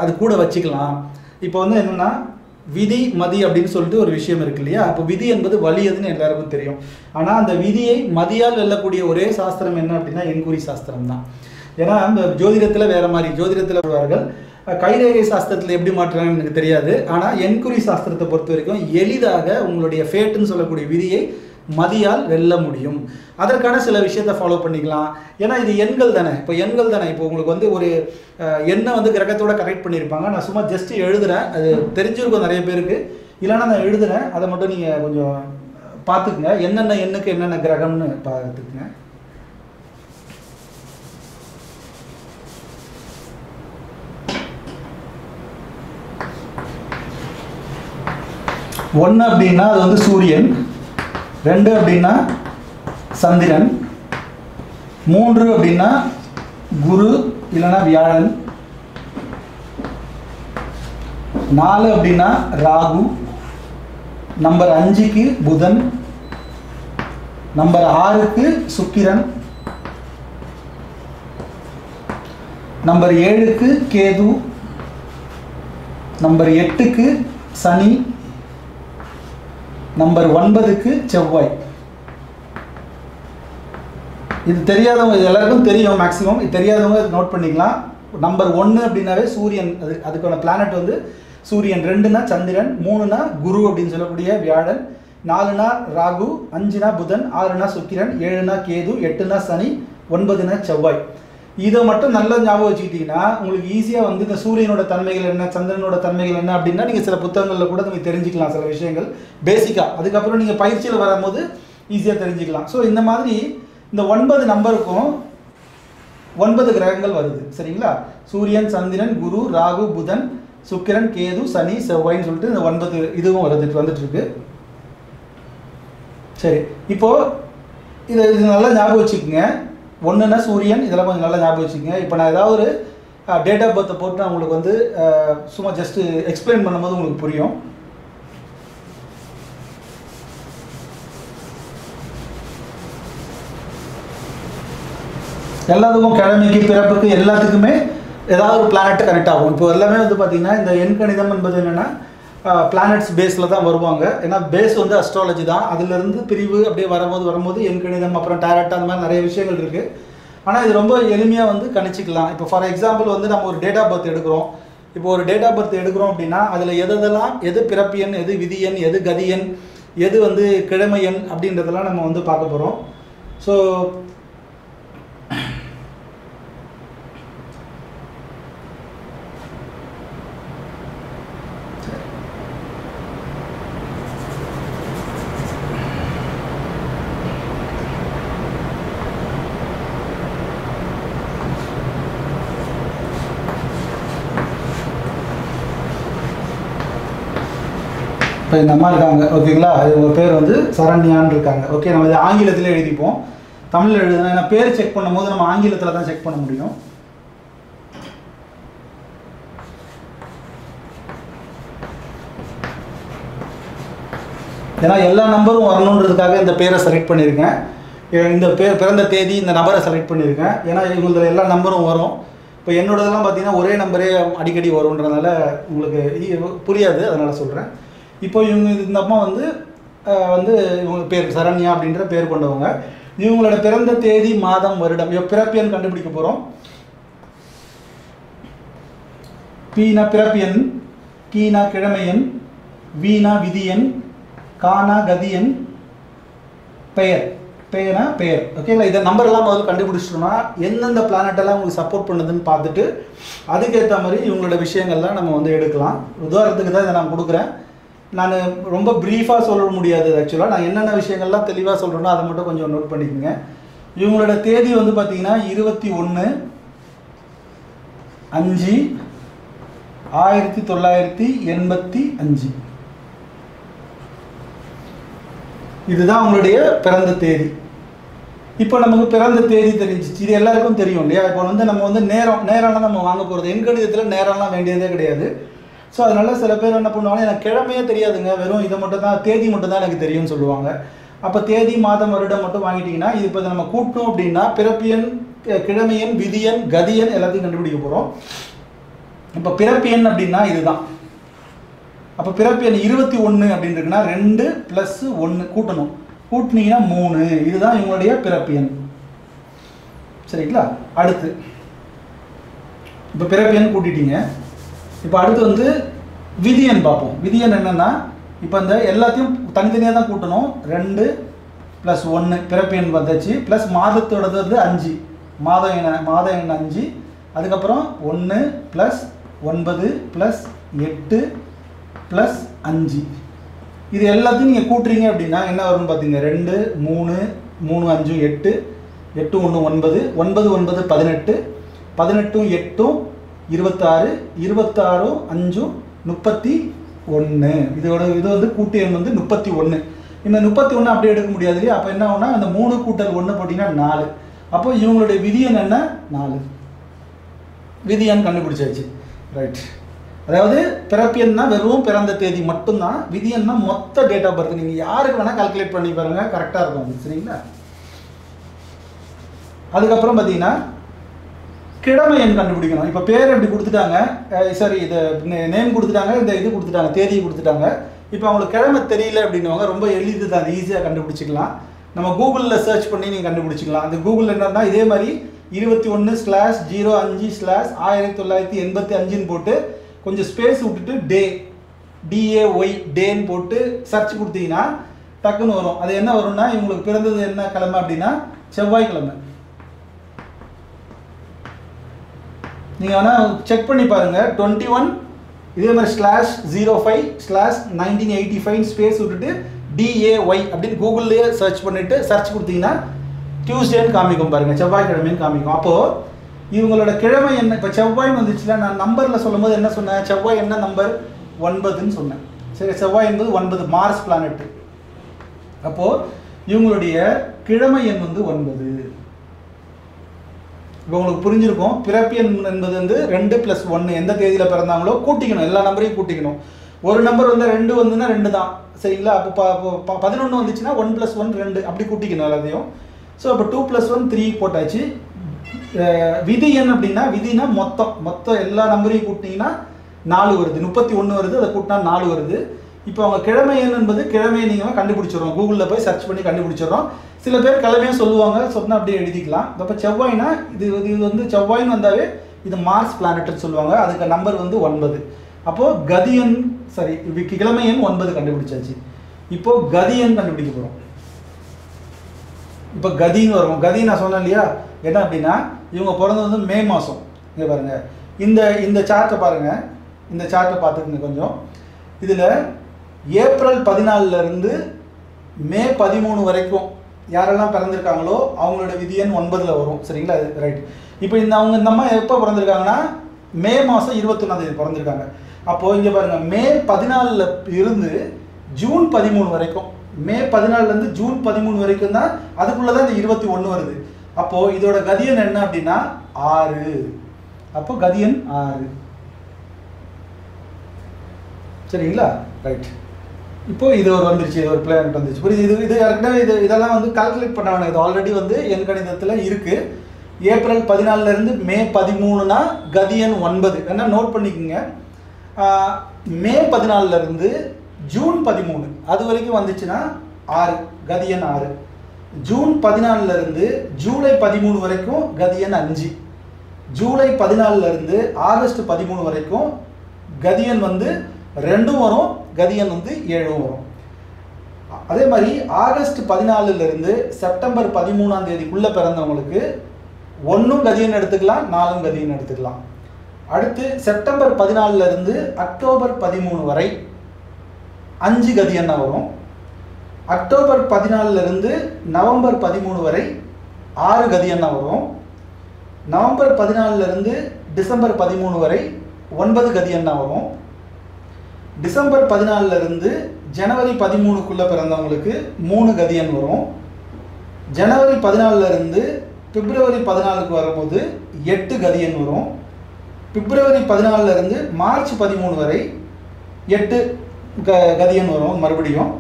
அது கூட வச்சுக்கலாம். இப்போ வந்து என்னென்னா விதி மதி அப்படின்னு சொல்லிட்டு ஒரு விஷயம் இருக்கு இல்லையா? அப்போ விதி என்பது வலியதுன்னு எல்லாருக்கும் தெரியும். ஆனால் அந்த விதியை மதியால் வெல்லக்கூடிய ஒரே சாஸ்திரம் என்ன அப்படின்னா எண்குறி சாஸ்திரம் தான். ஏன்னா அந்த ஜோதிடத்தில் வேற மாதிரி ஜோதிடத்தில் வருவார்கள். கைரேகை சாஸ்திரத்தில் எப்படி மாற்றுறாங்கன்னு எனக்கு தெரியாது. ஆனால் எண்குறி சாஸ்திரத்தை பொறுத்த வரைக்கும் எளிதாக உங்களுடைய ஃபேட்டுன்னு சொல்லக்கூடிய விதியை மதியால் வெல்ல முடியும். அதற்கான சில விஷயத்தை ஃபாலோ பண்ணிக்கலாம். ஏன்னா இது எண்கள் தானே. இப்போ எண்கள் தானே. இப்போ உங்களுக்கு வந்து ஒரு எண்ணை வந்து கிரகத்தோட கரெக்ட் பண்ணியிருப்பாங்க. நான் சும்மா ஜஸ்ட் எழுதுறேன். அது தெரிஞ்சிருக்கும் நிறைய பேருக்கு. இல்லைன்னா நான் எழுதுறேன். அதை மட்டும் நீங்கள் கொஞ்சம் பார்த்துக்குங்க. என்னென்ன எண்ணுக்கு என்னென்ன கிரகம்னு பார்த்துக்குங்க. ஒன்று அப்படின்னா அது வந்து சூரியன். ரெண்டு அப்படின்னா சந்திரன். மூன்று அப்படின்னா குரு இல்லைன்னா வியாழன். நாலு அப்படின்னா ராகு. நம்பர் அஞ்சுக்கு புதன். நம்பர் ஆறுக்கு சுக்கிரன். நம்பர் ஏழுக்கு கேது. நம்பர் எட்டுக்கு சனி. நம்பர் ஒன்பதுக்கு செவ்வாய். இது தெரியாதவங்க இது எல்லாருக்கும் தெரியும் மேக்ஸிமம் இது தெரியாதவங்க நோட் பண்ணிக்கலாம். நம்பர் ஒன்று அப்படின்னாவே சூரியன் அது அதுக்கான பிளானட் வந்து சூரியன். ரெண்டுனா சந்திரன் மூணுனா குரு அப்படின்னு சொல்லக்கூடிய வியாழன் நாலுனா ராகு அஞ்சுனா புதன் ஆறுனா சுக்கிரன் ஏழுனா கேது எட்டுனா சனி ஒன்பதுனா செவ்வாய். இதை மட்டும் நல்லா ஞாபகம் வச்சுக்கிட்டீங்கன்னா உங்களுக்கு ஈஸியாக வந்து இந்த சூரியனோட தன்மைகள் என்ன சந்திரனோட தன்மைகள் என்ன அப்படின்னா நீங்கள் சில புத்தகங்களில் கூட நீங்கள் தெரிஞ்சுக்கலாம் சில விஷயங்கள். பேசிக்காக அதுக்கப்புறம் நீங்கள் பயிற்சியில் வரும்போது ஈஸியாக தெரிஞ்சுக்கலாம். ஸோ இந்த மாதிரி இந்த ஒன்பது நம்பருக்கும் ஒன்பது கிரகங்கள் வருது. சரிங்களா? சூரியன் சந்திரன் குரு ராகு புதன் சுக்கிரன் கேது சனி செவ்வாய்ன்னு சொல்லிட்டு இந்த ஒன்பது இதுவும் வருது வந்துட்டு இருக்கு. சரி. இப்போ இதை இது நல்லா ஞாபகம் வச்சுக்கோங்க. ஒன்றுனா சூரியன் இதெல்லாம் கொஞ்சம் நல்லா ஞாபகம் வச்சுக்கோங்க. இப்போ நான் ஏதாவது ஒரு டேட் ஆஃப் பர்த்தை போட்டு நான் உங்களுக்கு வந்து சும்மா ஜஸ்ட்டு எக்ஸ்பிளைன் பண்ணும்போது உங்களுக்கு புரியும். எல்லாத்துக்கும் கிழமைக்கு பிறப்புக்கு எல்லாத்துக்குமே ஏதாவது ஒரு பிளானட் கனெக்ட் ஆகும். இப்போ எல்லாமே வந்து பார்த்தீங்கன்னா இந்த எண் கணிதம் என்பது என்னென்னா பிளானட்ஸ் பேஸில் தான் வருவாங்க. ஏன்னா பேஸ் வந்து அஸ்ட்ராலஜி தான். அதுலேருந்து பிரிவு அப்படியே வரும்போது வரும்போது என் கணிதம் அப்புறம் டேரட் அந்த மாதிரி நிறைய விஷயங்கள் இருக்குது ஆனால் இது ரொம்ப எளிமையாக வந்து கணிச்சிக்கலாம். இப்போ ஃபார் எக்ஸாம்பிள் வந்து நம்ம ஒரு டேட் ஆஃப் பர்த் எடுக்கிறோம். இப்போ ஒரு டேட் ஆஃப் பர்த் எடுக்கிறோம் அப்படின்னா அதில் எது எதெல்லாம் எது பிறப்பியன் எது விதியன் எது கதியன் எது வந்து கிழமையன் அப்படின்றதெல்லாம் நம்ம வந்து பார்க்க போகிறோம் ஸோ இப்போ இந்த அம்மா இருக்காங்க ஓகேங்களா? இவங்க பேர் வந்து சரண்யான்னு இருக்காங்க. ஓகே நம்ம இது ஆங்கிலத்தில் எழுதிப்போம். தமிழில் எழுதுனா ஏன்னா பேர் செக் பண்ணும்போது நம்ம ஆங்கிலத்தில் தான் செக் பண்ண முடியும். ஏன்னா எல்லா நம்பரும் வரணுன்றதுக்காக இந்த பேரை செலக்ட் பண்ணியிருக்கேன். இந்த பேர் பிறந்த தேதி இந்த நபரை செலக்ட் பண்ணியிருக்கேன். ஏன்னா இவங்களது எல்லா நம்பரும் வரும். இப்போ என்னோடதெல்லாம் பார்த்தீங்கன்னா ஒரே நம்பரே அடிக்கடி வரும்ன்றதுனால உங்களுக்கு புரியாது. அதனால் சொல்கிறேன் இப்போ இவங்க இந்த அம்மா வந்து வந்து இவங்க பேர் சரண்யா அப்படின்ற பேர் கொண்டவங்க. இவங்களோட பிறந்த தேதி மாதம் வருடம் பிறப்பியன் கண்டுபிடிக்க போகிறோம் பீனா பிறப்பியன் கீனா கிழமையன் வீணா விதியன் கானா கதியன் பெயர். பெயனா பெயர். ஓகேங்களா இதை நம்பர் எல்லாம் முதல்ல கண்டுபிடிச்சிட்டோம்னா எந்தெந்த பிளானெட்டெல்லாம் உங்களுக்கு சப்போர்ட் பண்ணுதுன்னு பார்த்துட்டு அதுக்கேற்ற மாதிரி இவங்களோட விஷயங்கள்லாம் நம்ம வந்து எடுக்கலாம். உதாரணத்துக்கு தான் இதை நான் கொடுக்குறேன். நான் ரொம்ப ப்ரீஃபாக சொல்ல முடியாது ஆக்சுவலாக நான் என்னென்ன விஷயங்கள்லாம் தெளிவாக சொல்கிறேனோ அதை மட்டும் கொஞ்சம் நோட் பண்ணிக்கோங்க. இவங்களோட தேதி வந்து பார்த்தீங்கன்னா இருபத்தி ஒன்று அஞ்சு ஆயிரத்தி தொள்ளாயிரத்தி எண்பத்தி அஞ்சு. இதுதான் அவங்களுடைய பிறந்த தேதி. இப்போ நமக்கு பிறந்த தேதி தெரிஞ்சிச்சு. இது எல்லாருக்கும் தெரியும் இல்லையா? இப்போ வந்து நம்ம வந்து நேரம் நேரம்லாம் நம்ம வாங்க போகிறது எண்கணிதத்தில் நேரம்லாம் வேண்டியதே கிடையாது. ஸோ அதனால சில பேர் என்ன பண்ணுவாங்க எனக்கு கிழமையே தெரியாதுங்க. வெறும் இதை மட்டும் தான் தேதி மட்டும் தான் எனக்கு தெரியும்னு சொல்லுவாங்க. அப்போ தேதி மாதம் வருடம் மட்டும் வாங்கிட்டீங்கன்னா இது இப்போ நம்ம கூட்டணும் அப்படின்னா பிறப்பியன் கி- கிழமையன் விதியன் கதியன் எல்லாத்தையும் கண்டுபிடிக்க போகிறோம் இப்போ பிறப்பியன் அப்படின்னா இதுதான். அப்போ பிறப்பியன் இருபத்தி ஒன்று அப்படின்னு இருக்குன்னா ரெண்டு ப்ளஸ் ஒன்று கூட்டணும். கூட்டினீங்கன்னா மூணு. இதுதான் இவங்களுடைய பிறப்பியன் சரிங்களா? அடுத்து. இப்போ பிறப்பியன் கூட்டிட்டீங்க. இப்போ அடுத்து வந்து விதியன் பார்ப்போம். விதியன் என்னன்னா இப்போ இந்த எல்லாத்தையும் தனித்தனியாக தான் கூட்டணும். ரெண்டு ப்ளஸ் ஒன்று பிறப்பு எண் வந்தாச்சு. ப்ளஸ் மாதத்தோடது வந்து அஞ்சு. மாதம் எண் மாதம் எண் அஞ்சு. அதுக்கப்புறம் ஒன்று ப்ளஸ் ஒன்பது ப்ளஸ் எட்டு ப்ளஸ் அஞ்சு. இது எல்லாத்தையும் நீங்கள் கூட்டுறீங்க அப்படின்னா என்ன வரும்னு பார்த்தீங்க ரெண்டு மூணு மூணு அஞ்சு எட்டு. எட்டு ஒன்று ஒன்பது. ஒன்பது ஒன்பது பதினெட்டு. பதினெட்டும் எட்டும் இருபத்தாறு இருபத்தாறும் அஞ்சும் முப்பத்தி ஒன்று இதோட இது வந்து கூட்டு எண் வந்து முப்பத்தி ஒன்று இந்த முப்பத்தி ஒன்று அப்படியே எடுக்க முடியாது இல்லையா? அப்போ என்ன ஆகுனா அந்த மூணு கூட்டல் ஒன்று போட்டிங்கன்னா நாலு. அப்போ இவங்களுடைய விதி என்ன? நாலு. விதியான்னு கண்டுபிடிச்சாச்சு. ரைட் அதாவது பிறப்பியன்னா வெறும் பிறந்த தேதி மட்டும்தான். விதியன்னா மொத்த டேட் ஆஃப் பர்த் நீங்கள் யாருக்கு வேணால் கால்குலேட் பண்ணி பாருங்க. கரெக்டாக இருக்கும். சரிங்களா? அதுக்கப்புறம் பார்த்தீங்கன்னா கிழமை எண் கண்டுபிடிக்கணும். இப்போ பேர் எப்படி கொடுத்துட்டாங்க? சாரி இது நேம் கொடுத்துட்டாங்க இந்த இது கொடுத்துட்டாங்க தேதி கொடுத்துட்டாங்க. இப்போ அவங்களுக்கு கிழமை தெரியல அப்படின்னவங்க ரொம்ப எளிது தான் ஈஸியாக கண்டுபிடிச்சிக்கலாம். நம்ம கூகுளில் சர்ச் பண்ணி நீங்கள் கண்டுபிடிச்சிக்கலாம். அந்த கூகுள் என்னன்னா இதே மாதிரி இருபத்தி ஒன்று ஸ்லாஷ் ஜீரோ அஞ்சு ஸ்லாஷ் ஆயிரத்தி தொள்ளாயிரத்தி எண்பத்தி அஞ்சுன்னு போட்டு கொஞ்சம் ஸ்பேஸ் விட்டுட்டு டே டிஏஒய் டேன்னு போட்டு சர்ச் கொடுத்தீங்கன்னா டக்குன்னு வரும். அது என்ன வரும்னா இவங்களுக்கு பிறந்தது என்ன கிழமை அப்படின்னா செவ்வாய்க்கிழமை. நீங்கள் வேணால் செக் பண்ணி பாருங்கள் டுவெண்ட்டி ஒன் இதே மாதிரி slash zero five slash nineteen eighty five space விட்டுட்டு டிஏஒய் அப்படின்னு கூகுள்லேயே சர்ச் பண்ணிவிட்டு சர்ச் கொடுத்தீங்கன்னா டியூஸ்டேன்னு காமிக்கும் பாருங்கள் செவ்வாய்க்கிழமைன்னு காமிக்கும். அப்போது இவங்களோட கிழமை என்ன? இப்போ செவ்வாய் வந்துச்சுன்னா நான் நம்பரில் சொல்லும்போது என்ன சொன்னேன்? செவ்வாய் என்ன நம்பர் ஒன்பதுன்னு சொன்னேன். சரி செவ்வாய் என்பது ஒன்பது. மார்ஸ் பிளானெட்டு அப்போது இவங்களுடைய கிழமை எண் வந்து ஒன்பது. இப்போ உங்களுக்கு புரிஞ்சிருக்கும். பிறப்பியன் என்பது வந்து ரெண்டு ப்ளஸ் ஒன்று எந்த தேதியில் பிறந்தாங்களோ கூட்டிக்கணும். எல்லா நம்பரையும் கூட்டிக்கணும். ஒரு நம்பர் வந்து ரெண்டு வந்துன்னா ரெண்டு தான் சரிங்களா? அப்போ பதினொன்று வந்துச்சுன்னா ஒன் ப்ளஸ் ஒன் ரெண்டு. அப்படி கூட்டிக்கணும் எல்லாத்தையும். ஸோ அப்போ டூ ப்ளஸ் ஒன் த்ரீ போட்டாச்சு. விதி எண் அப்படின்னா விதினா மொத்தம். மொத்தம் எல்லா நம்பரையும் கூட்டினீங்கன்னா நாலு வருது. முப்பத்தி ஒன்று வருது. அதை கூட்டினா நாலு வருது. இப்போ அவங்க கிழமை எண் என்பது கிழமையை நீங்கள் கண்டுபிடிச்சிடுறோம் கூகுளில் போய் சர்ச் பண்ணி கண்டுபிடிச்சிடுறோம் சில பேர் கிளம்பியும் சொல்லுவாங்க. சொன்னால் அப்படியே எழுதிக்கலாம். அப்போ செவ்வாய்னா இது இது இது வந்து செவ்வாய்னு வந்தாவே இது மார்ஸ் பிளானட்னு சொல்லுவாங்க. அதுக்கு நம்பர் வந்து ஒன்பது. அப்போது கதியன் சரி இது கிழமை எண் ஒன்பது கண்டுபிடிச்சாச்சு. இப்போ கதியன் கண்டுபிடிக்க போகிறோம் இப்போ கதின்னு வரும் கதி நான் சொன்னேன் இல்லையா? என்ன அப்படின்னா இவங்க பிறந்தது வந்து மே மாதம் இங்கே பாருங்கள் இந்த இந்த சார்ட்டை பாருங்கள் இந்த சார்ட்டை பார்த்துக்குங்க கொஞ்சம். இதில் ஏப்ரல் பதினாலுலேருந்து மே பதிமூணு வரைக்கும் யாரெல்லாம் பிறந்திருக்காங்களோ அவங்களோட விதியன் ஒன்பதில் வரும். சரிங்களா? ரைட் இப்போ இந்த அவங்க இந்த அம்மா எப்போ பிறந்திருக்காங்கன்னா? மே மாதம் இருபத்தொன்னாந்தேதி பிறந்திருக்காங்க. அப்போது இங்கே பாருங்கள் மே பதினாலில் இருந்து ஜூன் பதிமூணு வரைக்கும். மே பதினாலுலேருந்து ஜூன் பதிமூணு வரைக்கும் தான் அதுக்குள்ளே தான் இந்த இருபத்தி ஒன்று வருது. அப்போது இதோட கதியன் என்ன அப்படின்னா? ஆறு. அப்போ கதியன் ஆறு. சரிங்களா? ரைட் இப்போ இது ஒரு வந்துருச்சு இது ஒரு பிளானட் வந்துருச்சு. புரியுது? இது இது ஏற்கனவே இது இதெல்லாம் வந்து கால்குலேட் பண்ண வேணாம் இது ஆல்ரெடி வந்து என் கணிதத்தில் இருக்குது ஏப்ரல் பதினாலுலேருந்து மே பதிமூணுனா கதியன் ஒன்பது. வேணா நோட் பண்ணிக்கோங்க. மே பதினாலுலேருந்து ஜூன் பதிமூணு. அது வரைக்கும் வந்துச்சுன்னா ஆறு கதியன் ஆறு. ஜூன் பதினாலுலருந்து ஜூலை பதிமூணு வரைக்கும் கதியன் அஞ்சு. ஜூலை பதினாலருந்து ஆகஸ்ட் பதிமூணு வரைக்கும் கதியன் வந்து ரெண்டும் வரும் கதியன் வந்து ஏழும் வரும். அதே மாதிரி ஆகஸ்ட் பதினாலுலேருந்து செப்டம்பர் பதிமூணாம் தேதிக்குள்ளே பிறந்தவங்களுக்கு ஒன்றும் கதியன் எடுத்துக்கலாம் நாலும் கதியன் எடுத்துக்கலாம். அடுத்து செப்டம்பர் பதினாலுலேருந்து அக்டோபர் பதிமூணு வரை அஞ்சு கதியன்னா வரும். அக்டோபர் பதினாலுலேருந்து நவம்பர் பதிமூணு வரை ஆறு கதியன்னா வரும். நவம்பர் பதினாலுலேருந்து டிசம்பர் பதிமூணு வரை ஒன்பது கதியன்னா வரும். டிசம்பர் பதினாலுல இருந்து ஜனவரி பதிமூணுக்குள்ள பிறந்தவங்களுக்கு மூணு கதியன் வரும். ஜனவரி பதினாலுல இருந்து பிப்ரவரி பதினாலுக்கு வரும்போது எட்டு கதியன் வரும். பிப்ரவரி பதினாலுல இருந்து மார்ச் பதிமூணு வரை எட்டு க கதியன் வரும் மறுபடியும்.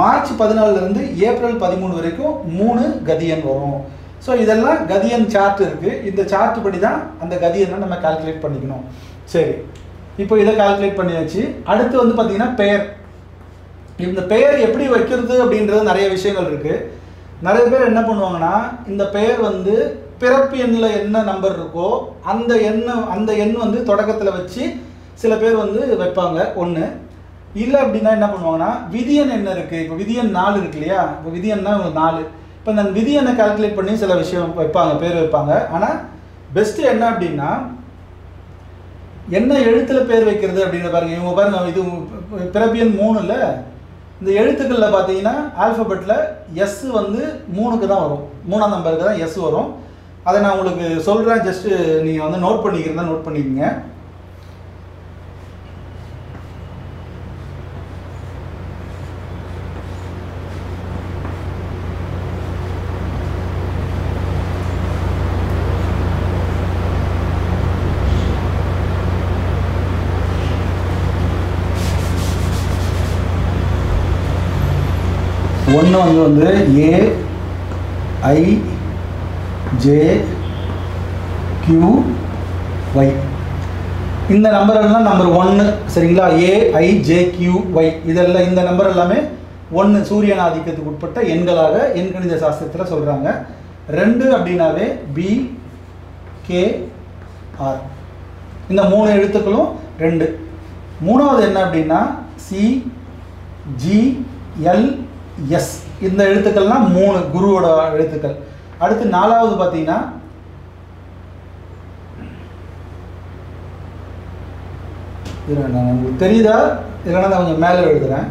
மார்ச் பதினாலுல இருந்து ஏப்ரல் பதிமூணு வரைக்கும் மூணு கதியன் வரும். ஸோ இதெல்லாம் கதியன் சார்ட் இருக்குது இந்த சார்ட் படி தான் அந்த கதியனை நம்ம கால்குலேட் பண்ணிக்கணும். சரி. இப்போ இதை கால்குலேட் பண்ணியாச்சு. அடுத்து வந்து பார்த்தீங்கன்னா பெயர் இந்த பெயர் எப்படி வைக்கிறது அப்படின்றது நிறைய விஷயங்கள் இருக்குது நிறைய பேர் என்ன பண்ணுவாங்கன்னா இந்த பெயர் வந்து பிறப்பு எண்ணில் என்ன நம்பர் இருக்கோ அந்த எண்ணை அந்த எண் வந்து தொடக்கத்தில் வச்சு சில பேர் வந்து வைப்பாங்க. ஒன்று இல்லை அப்படின்னா என்ன பண்ணுவாங்கன்னா விதியன் என்ன இருக்குது இப்போ விதியன் நாலு இருக்கு இல்லையா? இப்போ விதியன்னா உங்களுக்கு நாலு. இப்போ அந்த விதியனை கால்குலேட் பண்ணி சில விஷயம் வைப்பாங்க பேர் வைப்பாங்க. ஆனால் பெஸ்ட்டு என்ன அப்படின்னா என்ன எழுத்துல பேர் வைக்கிறது அப்படின்னு பாருங்க. இவங்க பாருங்க இது பிறப்பியன் மூணுல இந்த எழுத்துக்களில் பார்த்தீங்கன்னா ஆல்ஃபபெட்டில் எஸ் வந்து மூணுக்கு தான் வரும். மூணாம் நம்பருக்கு தான் எஸ் வரும். அதை நான் உங்களுக்கு சொல்கிறேன் ஜஸ்ட்டு நீங்கள் வந்து நோட் பண்ணிக்கிறதா நோட் பண்ணிக்கோங்க. ஒன்று வந்து வந்து A I J Q Y இந்த நம்பர் எல்லாம் நம்பர் ஒன்று சரிங்களா? A I J Q Y இதெல்லாம் இந்த நம்பர் எல்லாமே ஒன்று சூரியன் ஆதிக்கத்துக்கு உட்பட்ட எண்களாக எண்கணித சாஸ்திரத்தில் சொல்கிறாங்க ரெண்டு அப்படின்னாவே பி கே ஆர் இந்த மூணு எழுத்துக்களும் ரெண்டு. மூணாவது என்ன அப்படின்னா சி ஜி எல் எஸ் இந்த எழுத்துக்கள்லாம் மூணு குருவோட எழுத்துக்கள். அடுத்து நாலாவது பார்த்தீங்கன்னா நான் உங்களுக்கு தெரியுதா? இல்லைன்னா நான் கொஞ்சம் மேலே எழுதுறேன்.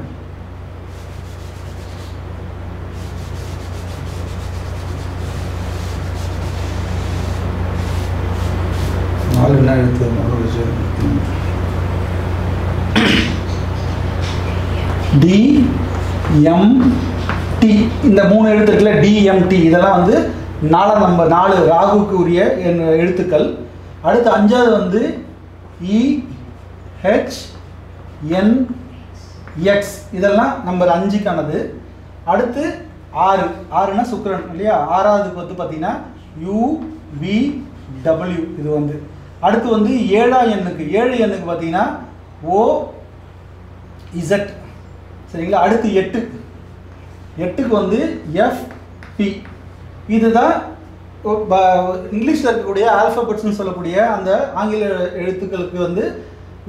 நாலு என்ன எழுத்து. டி எம்டி இந்த மூணு எழுத்து டிஎம்டி இதெல்லாம் வந்து நாலாம் நம்பர் நாலு ராகுக்கு உரிய என் எழுத்துக்கள். அடுத்து அஞ்சாவது வந்து இஹெச் என் எக்ஸ் இதெல்லாம் நம்பர் அஞ்சுக்கானது. அடுத்து ஆறு. ஆறுனா சுக்கரன் இல்லையா? ஆறாவதுக்கு வந்து பார்த்தீங்கன்னா யூ டபிள்யூ இது வந்து. அடுத்து வந்து ஏழா எண்ணுக்கு ஏழு எண்ணுக்கு பார்த்தீங்கன்னா ஓ இசட் சரிங்களா? அடுத்து எட்டு. எட்டுக்கு வந்து எஃப்பி இதுதான் இங்கிலீஷில் இருக்கக்கூடிய ஆல்ஃபபெட்ஸ்னு சொல்லக்கூடிய அந்த ஆங்கில எழுத்துக்களுக்கு வந்து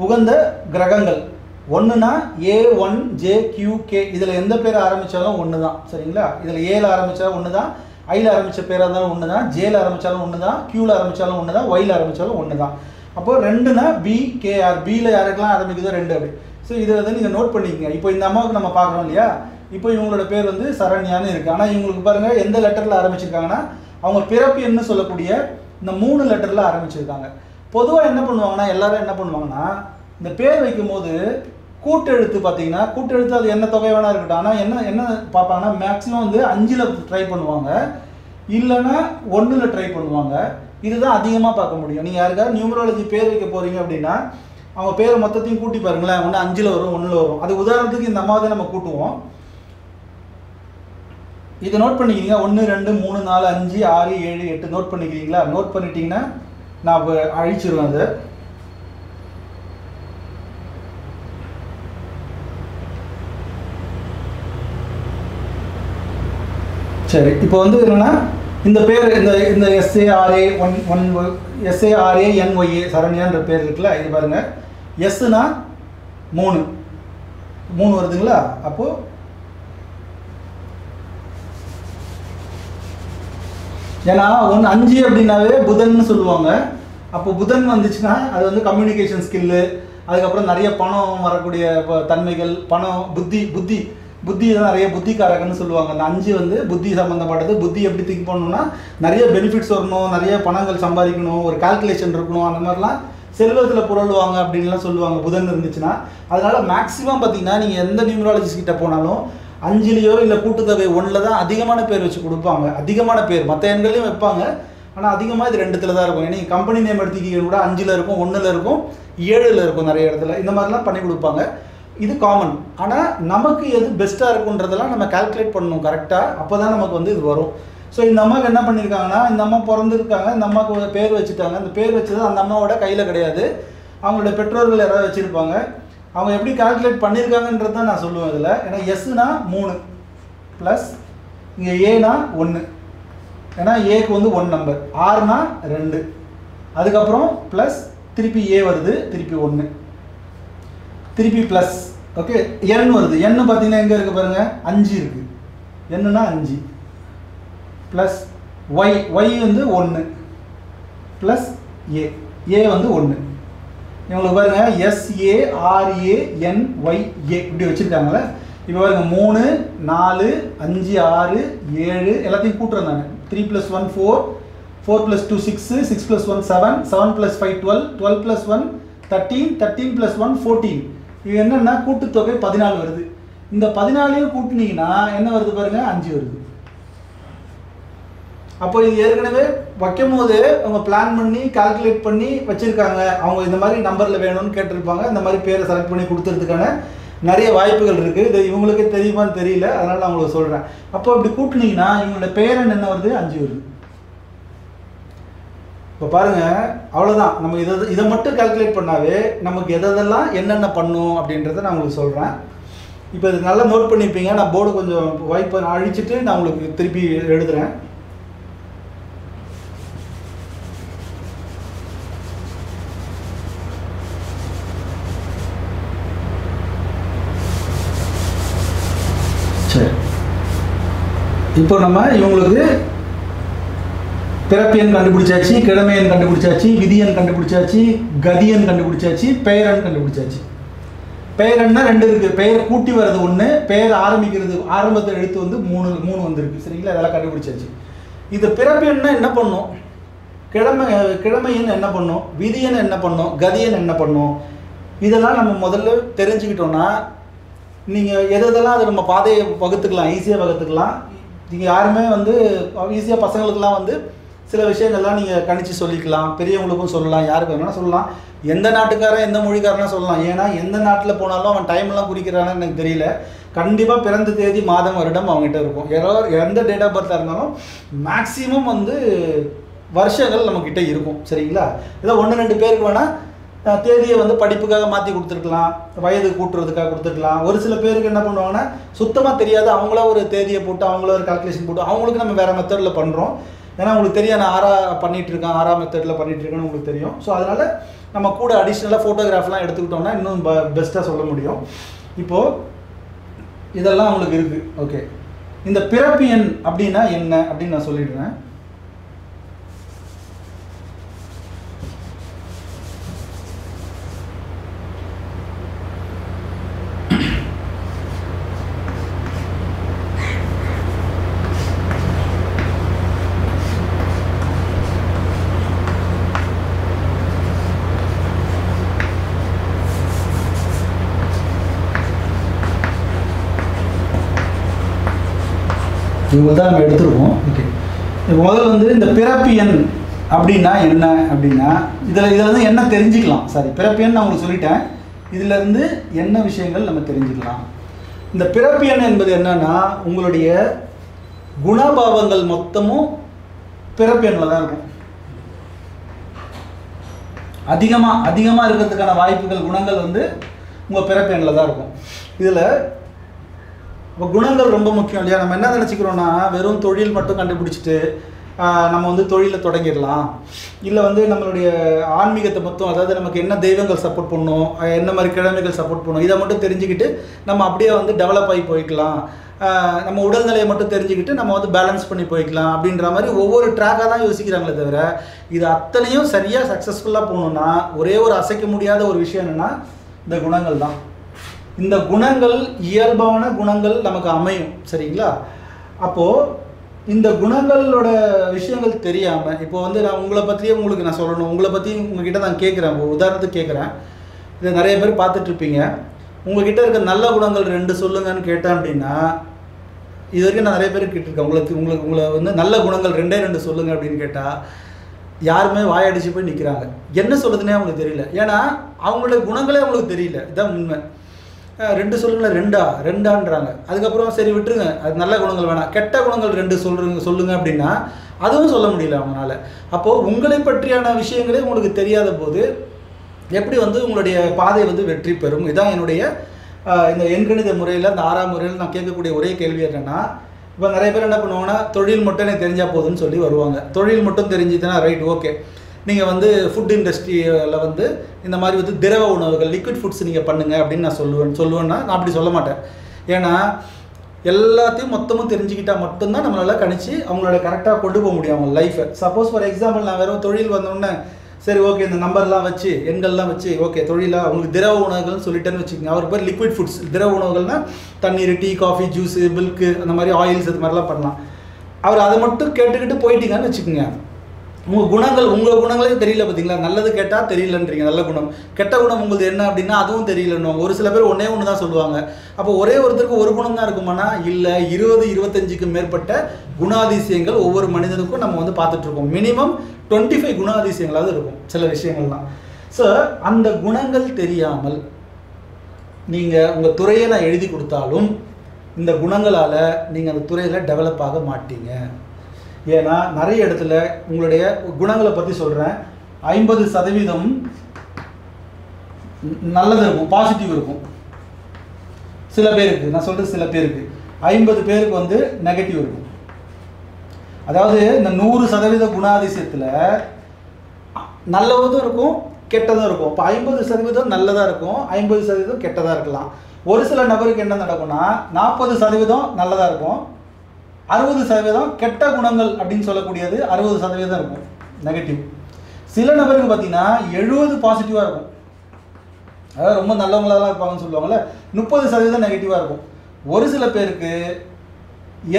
உகந்த கிரகங்கள். ஒன்றுனா A one J Q K இதில் எந்த பேர் ஆரம்பித்தாலும் ஒன்று தான் சரிங்களா? இதில் ஏல ஆரம்பித்தாலும் ஒன்று தான் ஐயில் ஆரம்பித்த பேராக இருந்தாலும் ஒன்று தான் ஜேல ஆரம்பித்தாலும் ஒன்று தான் கியூவில் ஆரம்பித்தாலும் ஒன்று தான் ஒயில் ஆரம்பித்தாலும் ஒன்று தான் அப்போது ரெண்டுனா பி கேஆர் பியில் யாருக்கெல்லாம் ஆரம்பிக்குதோ ரெண்டு அப்படி. ஸோ இதை வந்து நீங்கள் நோட் பண்ணிக்கங்க. இப்போ இந்த அம்மாவுக்கு நம்ம பார்க்குறோம் இல்லையா? இப்போ இவங்களோட பேர் வந்து சரண்யான்னு இருக்குது ஆனால் இவங்களுக்கு பாருங்கள் எந்த லெட்டரில் ஆரம்பிச்சிருக்காங்கன்னா அவங்க பிறப்பு என்ன சொல்லக்கூடிய இந்த மூணு லெட்டரில் ஆரம்பிச்சிருக்காங்க. பொதுவாக என்ன பண்ணுவாங்கன்னா எல்லாரும் என்ன பண்ணுவாங்கன்னா இந்த பேர் வைக்கும்போது கூட்டெழுத்து பார்த்தீங்கன்னா கூட்டெழுத்து அது என்ன தொகை வேணா இருக்கட்டும். ஆனால் என்ன என்ன பார்ப்பாங்கன்னா மேக்ஸிமம் வந்து அஞ்சில் ட்ரை பண்ணுவாங்க. இல்லைன்னா ஒன்றில் ட்ரை பண்ணுவாங்க. இதுதான் அதிகமாக பார்க்க முடியும். நீங்கள் யாருக்காவது நியூமராலஜி பேர் வைக்க போகிறீங்க அப்படின்னா அவங்க பேர் மொத்தத்தையும் கூட்டி பாருங்களேன். ஒன்று அஞ்சில் வரும் ஒன்றில் வரும். அது உதாரணத்துக்கு இந்த அம்மாவை நம்ம கூட்டுவோம். இதை நோட் பண்ணிக்கிறீங்க. ஒன்று ரெண்டு மூணு நாலு அஞ்சு ஆறு ஏழு எட்டு நோட் பண்ணிக்கிறீங்களா? நோட் பண்ணிட்டீங்கன்னா நான் அழிச்சிருவேன் அதை. சரி இப்போ வந்து என்னன்னா இந்த பேர் இந்த இந்த எஸ்ஏஆர்ஏ ஒன் ஒன் எஸ்ஏஆர்ஏ என்ஒய்ஏ சரண்யான்ற பேர் இருக்குல்ல இது பாருங்கள் எஸ்னா மூணு. மூணு வருதுங்களா? அப்போ ஏன்னா ஒன்று அஞ்சு அப்படின்னாவே புதன்னு சொல்லுவாங்க. அப்போ புதன் வந்துச்சுன்னா அது வந்து கம்யூனிகேஷன் ஸ்கில்லு அதுக்கப்புறம் நிறைய பணம் வரக்கூடிய தன்மைகள் பணம் புத்தி புத்தி புத்தி தான் நிறைய புத்திக்காரகன்னு சொல்லுவாங்க. அந்த அஞ்சு வந்து புத்தி சம்மந்தப்பட்டது புத்தி எப்படி திங்க் பண்ணணும்னா நிறைய பெனிஃபிட்ஸ் வரணும் நிறைய பணங்கள் சம்பாதிக்கணும் ஒரு கால்குலேஷன் இருக்கணும் அந்த மாதிரிலாம் செல்வத்தில் புரளுவாங்க அப்படின்லாம் சொல்லுவாங்க. புதன் இருந்துச்சுன்னா அதனால மேக்ஸிமம் பார்த்தீங்கன்னா நீங்கள் எந்த நியூமராலஜிஸ்ட் கிட்ட போனாலும் அஞ்சுலேயோ இல்லை கூட்டுத்தொகை ஒன்றில் தான் அதிகமான பேர் வச்சு கொடுப்பாங்க. அதிகமான பேர். மற்ற எண்களையும் வைப்பாங்க. ஆனால் அதிகமாக இது ரெண்டுத்துல தான் இருக்கும். ஏன்னா கம்பெனி நேம் எடுத்துக்கிங்க கூட அஞ்சில் இருக்கும் ஒன்றில் இருக்கும் ஏழில் இருக்கும் நிறைய இடத்துல. இந்த மாதிரிலாம் பண்ணி கொடுப்பாங்க. இது காமன் ஆனால் நமக்கு எது பெஸ்ட்டாக இருக்குன்றதெல்லாம் நம்ம கால்குலேட் பண்ணணும் கரெக்டாக அப்போ தான் நமக்கு வந்து இது வரும். ஸோ இந்த அம்மாவுக்கு என்ன பண்ணியிருக்காங்கன்னா இந்த அம்மா பிறந்திருக்காங்க இந்த அம்மாவுக்கு பேர் வச்சுட்டாங்க. அந்த பேர் வச்சது அந்த அம்மாவோட கையில் கிடையாது. அவங்களோட பெற்றோர்கள் யாராவது வச்சுருப்பாங்க. அவங்க எப்படி கால்குலேட் பண்ணியிருக்காங்கன்றது தான் நான் சொல்லுவேன் இதில். ஏன்னா எஸ்னா மூணு ப்ளஸ் இங்கே ஏனா ஒன்று ஏன்னா ஏக்கு வந்து ஒன் நம்பர் ஆறுனா ரெண்டு. அதுக்கப்புறம் ப்ளஸ் திருப்பி ஏ வருது திருப்பி ஒன்று திருப்பி ப்ளஸ் ஓகே என் வருது. எண்ணு பார்த்தீங்கன்னா எங்கே இருக்குது பாருங்கள் அஞ்சு இருக்குது என்னன்னா அஞ்சு. ப்ளஸ் ஒய் ஒய் வந்து ஒன்று ப்ளஸ் ஏ ஏ வந்து ஒன்று இவங்களுக்கு பாருங்கள் S A R A N Y A இப்படி வச்சுருக்காங்களே இப்போ பாருங்கள் மூணு நாலு அஞ்சு ஆறு ஏழு எல்லாத்தையும் கூட்டுறேன் three plus one four four plus two six six plus one seven seven plus five twelve twelve plus one thirteen thirteen plus one fourteen இது என்னென்னா கூட்டுத்தொகை பதினாலு வருது. இந்த பதினாலையும் கூட்டினீங்கன்னா என்ன வருது பாருங்கள் அஞ்சு வருது. அப்போ இது ஏற்கனவே வைக்கும் போது அவங்க பிளான் பண்ணி கால்குலேட் பண்ணி வச்சுருக்காங்க. அவங்க இந்த மாதிரி நம்பரில் வேணும்னு கேட்டிருப்பாங்க. இந்த மாதிரி பேரை செலக்ட் பண்ணி கொடுத்துறதுக்கான நிறைய வாய்ப்புகள் இருக்குது இது இவங்களுக்கு தெரியுமான்னு தெரியல. அதனால் நான் உங்களுக்கு சொல்கிறேன் அப்போ இப்படி கூட்டினீங்கன்னா இவங்களோட பேரன் என்ன வருது? அஞ்சு வருது இப்போ பாருங்க அவ்வளோதான் நம்ம இதை இதை மட்டும் கால்குலேட் பண்ணாவே நமக்கு எதெல்லாம் என்னென்ன பண்ணும் அப்படின்றத நான் உங்களுக்கு சொல்கிறேன் இப்போ இது நல்லா நோட் பண்ணியிருப்பீங்க நான் போர்டு கொஞ்சம் வாய்ப்பை அழிச்சிட்டு நான் உங்களுக்கு திருப்பி எழுதுகிறேன் சரி இப்போ நம்ம இவங்களுக்கு பிறப்பியன் கண்டுபிடிச்சாச்சு கிழமையன் கண்டுபிடிச்சாச்சு விதியன் கண்டுபிடிச்சாச்சு கதியன் கண்டுபிடிச்சாச்சு பெயரன் கண்டுபிடிச்சாச்சு. பெயரன்னா ரெண்டு இருக்கு. பெயர் கூட்டி வர்றது ஒன்று பெயர் ஆரம்பிக்கிறது ஆரம்பத்தில் எழுத்து வந்து மூணு மூணு வந்திருக்கு. சரிங்களா? அதெல்லாம் கண்டுபிடிச்சாச்சு. இது பிறப்பியன்னா என்ன பண்ணும்? கிழமை கிழமையன் என்ன பண்ணும்? விதியன் என்ன பண்ணும்? கதியன் என்ன பண்ணும்? இதெல்லாம் நம்ம முதல்ல தெரிஞ்சுக்கிட்டோம்னா நீங்கள் எது எதெல்லாம் அதை நம்ம பாதையை வகுத்துக்கலாம் ஈஸியாக வகுத்துக்கலாம். நீங்கள் யாருமே வந்து ஈஸியாக பசங்களுக்கெல்லாம் வந்து சில விஷயங்கள்லாம் நீங்கள் கணிச்சு சொல்லிக்கலாம் பெரியவங்களுக்கும் சொல்லலாம் யாருக்கு வேணாலும் சொல்லலாம். எந்த நாட்டுக்காரன் எந்த மொழிக்காரனா சொல்லலாம். ஏன்னா எந்த நாட்டில் போனாலும் அவன் டைம்லாம் குறிக்கிறான்னு எனக்கு தெரியல. கண்டிப்பாக பிறந்த தேதி மாதம் வருடம் அவங்ககிட்ட இருக்கும். ஏதோ எந்த டேட் ஆஃப் பர்த்தாக இருந்தாலும் மேக்ஸிமம் வந்து வருஷங்கள் நம்மக்கிட்ட இருக்கும். சரிங்களா? ஏதோ ஒன்று ரெண்டு பேருக்கு வேணால் தேதியை வந்து படிப்புக்காக மாற்றி கொடுத்துருக்கலாம் வயது கூட்டுறதுக்காக கொடுத்துருக்கலாம். ஒரு சில பேருக்கு என்ன பண்ணுவாங்கன்னா சுத்தமாக தெரியாது. அவங்களா ஒரு தேதியை போட்டு அவங்கள ஒரு கால்குலேஷன் போட்டு அவங்களுக்கு நம்ம வேறு மெத்தடில் பண்ணுறோம் ஏன்னா உங்களுக்கு தெரியும் நான் ஆறா பண்ணிகிட்டு இருக்கேன் ஆறா மெத்தடில் பண்ணிட்டு இருக்கேன்னு உங்களுக்கு தெரியும். ஸோ அதனால் நம்ம கூட அடிஷ்னலாக ஃபோட்டோகிராஃப்லாம் எடுத்துக்கிட்டோம்னா இன்னும் பெஸ்ட்டாக சொல்ல முடியும். இப்போது இதெல்லாம் உங்களுக்கு இருக்குது ஓகே இந்த பிறப்பு எண் அப்படின்னா என்ன? அப்படின்னு நான் சொல்லிடுறேன். இவங்க தான் நம்ம எடுத்துருக்கோம். ஓகே முதல்ல வந்து இந்த பிறப்பு எண் அப்படின்னா என்ன? அப்படின்னா இதில் இதில் வந்து என்ன தெரிஞ்சுக்கலாம்? சாரி பிறப்பு எண் நான் உங்களுக்கு சொல்லிட்டேன். இதுல இருந்து என்ன விஷயங்கள் நம்ம தெரிஞ்சுக்கலாம்? இந்த பிறப்பு எண் என்பது என்னன்னா உங்களுடைய குணபாவங்கள் மொத்தமும் பிறப்பெண்ணில் தான் இருக்கும். அதிகமாக அதிகமாக இருக்கிறதுக்கான வாய்ப்புகள் குணங்கள் வந்து உங்கள் பிறப்பெண்ணில் தான் இருக்கும். இதில் இப்போ குணங்கள் ரொம்ப முக்கியம் இல்லையா? நம்ம என்ன நினச்சிக்கிறோன்னா வெறும் தொழில் மட்டும் கண்டுபிடிச்சிட்டு நம்ம வந்து தொழிலை தொடங்கிடலாம். இல்லை வந்து நம்மளுடைய ஆன்மீகத்தை மொத்தம் அதாவது நமக்கு என்ன தெய்வங்கள் சப்போர்ட் பண்ணும் என்ன மாதிரி கிழமைகள் சப்போர்ட் பண்ணும் இதை மட்டும் தெரிஞ்சுக்கிட்டு நம்ம அப்படியே வந்து டெவலப் ஆகி போய்க்கலாம். நம்ம உடல்நிலையை மட்டும் தெரிஞ்சுக்கிட்டு நம்ம வந்து பேலன்ஸ் பண்ணி போய்க்கலாம் அப்படின்ற மாதிரி ஒவ்வொரு ட்ராக்காக தான் யோசிக்கிறாங்களே தவிர இது அத்தனையும் சரியாக சக்ஸஸ்ஃபுல்லாக போகணுன்னா ஒரே ஒரு அசைக்க முடியாத ஒரு விஷயம் என்னென்னா இந்த குணங்கள் தான். இந்த குணங்கள் இயல்பான குணங்கள் நமக்கு அமையும் சரிங்களா? அப்போது இந்த குணங்களோட விஷயங்கள் தெரியாமல் இப்போ வந்து நான் உங்களை பற்றியே உங்களுக்கு நான் சொல்லணும். உங்களை பற்றி உங்ககிட்ட நான் கேட்குறேன் உதாரணத்துக்கு கேட்குறேன் இதை நிறைய பேர் பார்த்துட்ருப்பீங்க உங்ககிட்ட இருக்க நல்ல குணங்கள் ரெண்டு சொல்லுங்கன்னு கேட்டேன் அப்படின்னா இது வரைக்கும் நான் நிறைய பேர் கேட்டிருக்கேன். உங்களுக்கு உங்களுக்கு உங்களை வந்து நல்ல குணங்கள் ரெண்டே ரெண்டு சொல்லுங்கள் அப்படின்னு கேட்டால் யாருமே வாயடிச்சு போய் நிற்கிறாங்க என்ன சொல்கிறதுனே அவங்களுக்கு தெரியல. ஏன்னா அவங்களுடைய குணங்களே அவங்களுக்கு தெரியல. இதான் உண்மை. ரெண்டு சொல்லுங்களேன் ரெண்டா? ரெண்டான்றாங்க. அதுக்கப்புறம் சரி விட்டுருங்க. அது நல்ல குணங்கள் வேணாம். கெட்ட குணங்கள் ரெண்டு சொல்லுங்க சொல்லுங்க அப்படின்னா அதுவும் சொல்ல முடியல அவங்களால. அப்போது உங்களை பற்றியான விஷயங்களே உங்களுக்கு தெரியாத போது எப்படி வந்து உங்களுடைய பாதை வந்து வெற்றி பெறும்? இதான் என்னுடைய இந்த எண்கணித முறையில் இந்த ஆறாம் முறையில் நான் கேட்கக்கூடிய ஒரே கேள்வி என்னென்னா இப்போ நிறைய பேர் என்ன பண்ணுவாங்கன்னா தொழில் மட்டும் எனக்கு தெரிஞ்சால் போதும்னு சொல்லி வருவாங்க. தொழில் மட்டும் தெரிஞ்சுதுன்னா ரைட் ஓகே. நீங்கள் வந்து ஃபுட் இண்டஸ்ட்ரியில் வந்து இந்த மாதிரி வந்து திரவ உணவுகள் லிக்விட் ஃபுட்ஸ் நீங்கள் பண்ணுங்க அப்படின்னு நான் சொல்லுவேன். சொல்லுவேன்னா நான் அப்படி சொல்ல மாட்டேன். ஏன்னா எல்லாத்தையும் மொத்தமும் தெரிஞ்சுக்கிட்டால் மட்டும்தான் நம்மளால் கணிச்சு அவங்களோட கரெக்டாக கொண்டு போக முடியும் அவங்க லைஃப்பை சப்போஸ் ஃபார் எக்ஸாம்பிள் நான் வெறும் தொழில் வந்தோடனே சரி ஓகே இந்த நம்பர்லாம் வச்சு எண்கள்லாம் வச்சு ஓகே தொழிலா அவங்களுக்கு திரவ உணவுகள்னு சொல்லிட்டேன்னு வச்சுக்கோங்க. அவர் பேர் லிக்விட் ஃபுட்ஸ் திரவ உணவுகள்னா தண்ணீர் டீ காஃபி ஜூஸு மில்க்கு அந்த மாதிரி ஆயில்ஸ் இது மாதிரிலாம் பண்ணலாம். அவர் அதை மட்டும் கேட்டுக்கிட்டு போயிட்டீங்கன்னு வச்சுக்கோங்க. உங்கள் குணங்கள் உங்கள் குணங்களே தெரியல பார்த்தீங்களா நல்லது கேட்டால் தெரியலன்றீங்க நல்ல குணம். கெட்ட குணம் உங்களுக்கு என்ன அப்படின்னா அதுவும் தெரியலன்னு ஒரு சில பேர் ஒன்றே ஒன்று தான் சொல்லுவாங்க. அப்போ ஒரே ஒருத்தருக்கு ஒரு குணம் தான் இருக்குமானா? இல்லை இருபது இருபத்தஞ்சுக்கு மேற்பட்ட குணாதிசயங்கள் ஒவ்வொரு மனிதனுக்கும் நம்ம வந்து பார்த்துட்ருக்கோம் மினிமம் டுவெண்ட்டி ஃபைவ் குணாதிசயங்களாவது இருக்கும் சில விஷயங்கள்லாம். ஸோ அந்த குணங்கள் தெரியாமல் நீங்கள் உங்கள் துறையை நான் எழுதி கொடுத்தாலும் இந்த குணங்களால் நீங்கள் அந்த துறையில் டெவலப் ஆக மாட்டீங்க. ஏன்னா நிறைய இடத்துல உங்களுடைய குணங்களை பற்றி சொல்கிறேன் ஐம்பது சதவீதம் நல்லது இருக்கும் பாசிட்டிவ் இருக்கும். சில பேருக்கு நான் சொல்கிறது சில பேருக்கு. ஐம்பது பேருக்கு வந்து நெகட்டிவ் இருக்கும். அதாவது இந்த நூறு சதவீத குணாதிசயத்தில் நல்லதும் இருக்கும் கெட்டதும் இருக்கும். இப்போ ஐம்பது சதவீதம் நல்லதாக இருக்கும் ஐம்பது சதவீதம் கெட்டதாக இருக்கலாம். ஒரு சில நபருக்கு என்ன நடக்கும்னா நாற்பது சதவீதம் நல்லதாக இருக்கும் அறுபது சதவீதம் கெட்ட குணங்கள் அப்படின்னு சொல்லக்கூடியது அறுபது சதவீதம் இருக்கும். நெகட்டிவ் சில நபருக்கு பார்த்தீங்கன்னா எழுபது பாசிட்டிவாக இருக்கும். அதாவது ரொம்ப நல்லவங்களாலாம் இருப்பாங்கன்னு சொல்லுவாங்கல்ல முப்பது சதவீதம் நெகட்டிவாக இருக்கும். ஒரு சில பேருக்கு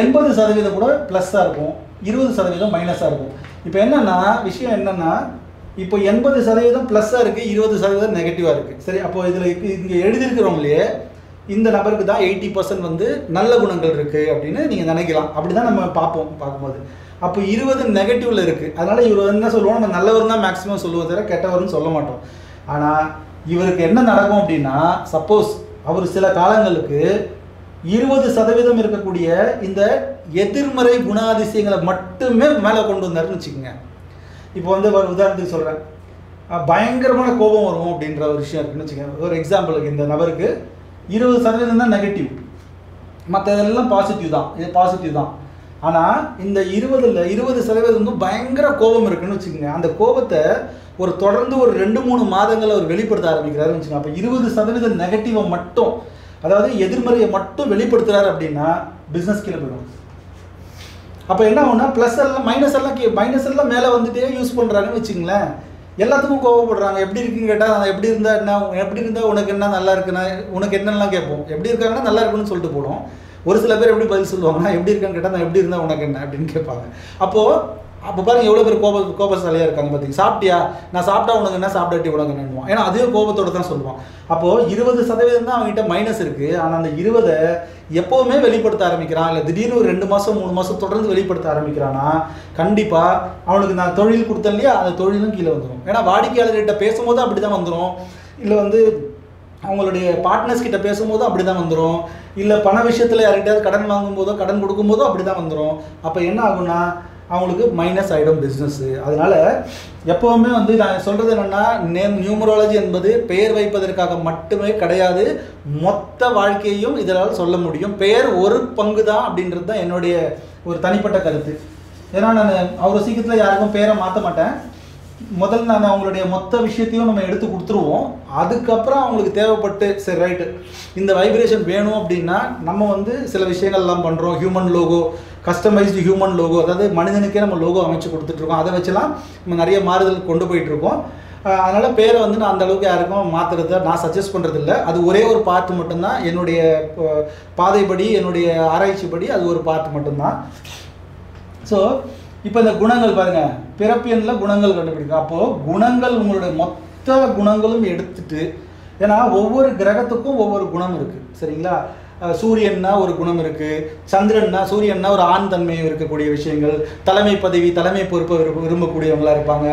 எண்பது சதவீதம் கூட ப்ளஸ்ஸாக இருக்கும். இருபது சதவீதம் மைனஸாக இருக்கும். இப்போ என்னன்னா விஷயம் என்னென்னா இப்போ எண்பது சதவீதம் ப்ளஸ்ஸாக இருக்குது இருபது சதவீதம் நெகட்டிவாக இருக்குது சரி அப்போது இதில் இங்கே எழுதியிருக்கிறவங்களே இந்த நபருக்கு தான் எயிட்டி பர்சன்ட் வந்து நல்ல குணங்கள் இருக்குது அப்படின்னு நீங்கள் நினைக்கலாம். அப்படி தான் நம்ம பார்ப்போம் பார்க்கும்போது. அப்போ இருபது நெகட்டிவில் இருக்குது அதனால் இவர் என்ன சொல்லுவோம் நம்ம நல்லவர் தான் மேக்ஸிமம் சொல்லுவோம் தவிர கெட்டவர்னு சொல்ல மாட்டோம். ஆனால் இவருக்கு என்ன நடக்கும் அப்படின்னா சப்போஸ் அவர் சில காலங்களுக்கு இருபது சதவீதம் இருக்கக்கூடிய இந்த எதிர்மறை குணாதிசயங்களை மட்டுமே மேலே கொண்டு வந்தாருன்னு வச்சுக்கோங்க. இப்போ வந்து ஒரு உதாரணத்துக்கு சொல்கிறேன் பயங்கரமான கோபம் வரும் அப்படின்ற ஒரு விஷயம் இருக்குன்னு வச்சுக்கோங்க. ஒரு எக்ஸாம்பிளுக்கு இந்த நபருக்கு இருபது சதவீதம் தான் நெகட்டிவ் மற்ற இதெல்லாம் பாசிட்டிவ் தான். இது பாசிட்டிவ் தான். ஆனால் இந்த இருபதுல இருபது சதவீதம் வந்து பயங்கர கோபம் இருக்குன்னு வச்சுக்கோங்க. அந்த கோபத்தை ஒரு தொடர்ந்து ஒரு ரெண்டு மூணு மாதங்கள் அவர் வெளிப்படுத்த ஆரம்பிக்கிறாருன்னு வச்சுக்கோங்க. அப்போ இருபது சதவீதம் நெகட்டிவை மட்டும் அதாவது எதிர்மறையை மட்டும் வெளிப்படுத்துகிறாரு அப்படின்னா பிஸ்னஸ் கீழே போயிடும். அப்போ என்ன ஆகும்னா ப்ளஸ் எல்லாம் மைனஸ் எல்லாம் கீ மைனஸ் எல்லாம் மேலே வந்துட்டே யூஸ் பண்ணுறாங்கன்னு வச்சுங்களேன் எல்லாத்துக்கும் கோவப்படுறாங்க. எப்படி இருக்குன்னு கேட்டால் எப்படி இருந்தா என்ன எப்படி இருந்தால் உனக்கு என்ன நல்லா இருக்குன்னா உனக்கு என்னெல்லாம் கேட்போம்? எப்படி இருக்காங்கன்னா நல்லா இருக்குன்னு சொல்லிட்டு போடும் ஒரு சில பேர் எப்படி பதில் சொல்லுவாங்கன்னா எப்படி இருக்கான்னு கேட்டால் நான் எப்படி இருந்தால் உனக்கு என்ன அப்படின்னு கேட்பாங்க. அப்போது அப்போ பாருங்க எவ்வளோ பேர் கோப கோபசாலியாக இருக்காங்க பார்த்தீங்க சாப்பிட்டியா? நான் சாப்பிட்டா உனக்கு என்ன சாப்பிடாட்டி உனக்கு என்னன்னுவான் ஏன்னா அதுவே கோபத்தோடு தான் சொல்லுவான். அப்போது இருபது சதவீதம் தான் அவங்ககிட்ட மைனஸ் இருக்குது ஆனால் அந்த இருபதை எப்போவுமே வெளிப்படுத்த ஆரம்பிக்கிறான். இல்லை திடீர்னு ஒரு ரெண்டு மாதம் மூணு மாதம் தொடர்ந்து வெளிப்படுத்த ஆரம்பிக்கிறான்னா கண்டிப்பாக அவனுக்கு நான் தொழில் கொடுத்தேன் இல்லையா? அந்த தொழிலும் கீழே வந்துடும் ஏன்னா வாடிக்கையாளர்கிட்ட பேசும்போது அப்படி தான் வந்துடும் இல்லை வந்து அவங்களுடைய பார்ட்னர்ஸ் கிட்ட பேசும்போது அப்படி தான் வந்துடும் இல்லை பண விஷயத்தில் யார்கிட்டயாவது கடன் வாங்கும்போதோ கடன் கொடுக்கும்போதோ அப்படி தான் வந்துடும் அப்போ என்ன ஆகும்னா அவங்களுக்கு மைனஸ் ஆகிடும் பிஸ்னஸ்ஸு அதனால் எப்போவுமே வந்து நான் சொல்கிறது என்னென்னா நேம் நியூமரோலஜி என்பது பெயர் வைப்பதற்காக மட்டுமே கிடையாது மொத்த வாழ்க்கையையும் இதனால் சொல்ல முடியும். பெயர் ஒரு பங்கு தான் அப்படின்றது தான் என்னுடைய ஒரு தனிப்பட்ட கருத்து. ஏன்னா நான் அவ்வளோ சீக்கிரத்தில் யாருக்கும் பேரை மாற்ற மாட்டேன். முதல்ல நான் அவங்களுடைய மொத்த விஷயத்தையும் நம்ம எடுத்து கொடுத்துருவோம். அதுக்கப்புறம் அவங்களுக்கு தேவைப்பட்டு சரி ரைட்டு இந்த வைப்ரேஷன் வேணும் அப்படின்னா நம்ம வந்து சில விஷயங்கள்லாம் பண்ணுறோம் human logo customised human logo அதாவது மனிதனுக்கே நம்ம லோகோ அமைச்சு கொடுத்துட்ருக்கோம். அதை வச்சுலாம் நம்ம நிறைய மாறுதல் கொண்டு போயிட்டுருக்கோம் அதனால் பேரை வந்து நான் அந்தளவுக்கு யாருக்கும் மாற்றுறத நான் சஜஸ்ட் பண்ணுறதில்ல அது ஒரே ஒரு பார்ட் மட்டும்தான். என்னுடைய பாதைப்படி என்னுடைய ஆராய்ச்சி படி அது ஒரு பார்ட் மட்டும்தான். ஸோ இப்போ இந்த குணங்கள் பாருங்க. பிறப்பியனில் குணங்கள் கண்டுபிடிக்கும் அப்போது குணங்கள் உங்களுடைய மொத்த குணங்களும் எடுத்துட்டு ஏன்னா ஒவ்வொரு கிரகத்துக்கும் ஒவ்வொரு குணம் இருக்குது சரிங்களா? சூரியன்னா ஒரு குணம் இருக்குது சந்திரன்னா சூரியன்னா ஒரு ஆண் தன்மையும் இருக்கக்கூடிய விஷயங்கள். தலைமை பதவி தலைமை பொறுப்பை விரும்ப விரும்பக்கூடியவங்களா இருப்பாங்க.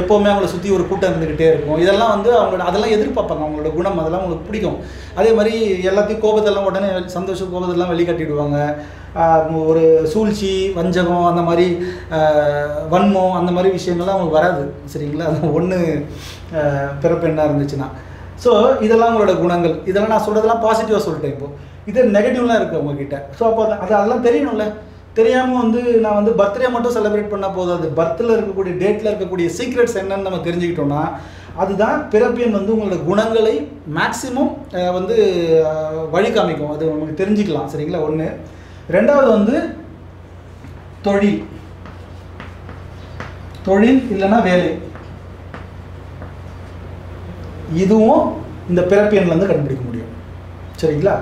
எப்போவுமே அவங்கள சுற்றி ஒரு கூட்டம் இருந்துக்கிட்டே இருக்கும். இதெல்லாம் வந்து அவங்களோட அதெல்லாம் எதிர்பார்ப்பாங்க. அவங்களோட குணம் அதெல்லாம் அவங்களுக்கு பிடிக்கும். அதே மாதிரி எல்லாத்தையும் கோபத்தெல்லாம் உடனே சந்தோஷம் கோபத்தெல்லாம் வெளிக்காட்டிடுவாங்க. ஒரு சூழ்ச்சி வஞ்சகம் அந்த மாதிரி வன்மம் அந்த மாதிரி விஷயங்கள்லாம் அவங்களுக்கு வராது. சரிங்களா? அது ஒன்று பிறப்பெண்ணாக இருந்துச்சுன்னா. ஸோ இதெல்லாம் உங்களோட குணங்கள். இதெல்லாம் நான் சொல்கிறதெல்லாம் பாசிட்டிவாக சொல்லிட்டேன் இப்போது இது நெகட்டிவ்லாம் இருக்குது உங்ககிட்ட. ஸோ அப்போ அது அதெல்லாம் தெரியணும்ல. தெரியாமல் வந்து நான் வந்து பர்த்டே மட்டும் செலிப்ரேட் பண்ணால் போதாது பர்த்தில் இருக்கக்கூடிய டேட்டில் இருக்கக்கூடிய சீக்ரெட்ஸ் என்னன்னு நம்ம தெரிஞ்சுக்கிட்டோம்னா அதுதான் பிறப்பியன் வந்து உங்களோட குணங்களை மேக்ஸிமம் வந்து வழி காமிக்கும் அது நமக்கு தெரிஞ்சுக்கலாம். சரிங்களா? ஒன்று ரெண்டாவது வந்து தொழில். தொழில் இல்லைன்னா வேலை. இதுவும் இந்த பிறப்பியன்லேருந்து கண்டுபிடிக்க முடியும். சரிங்களா?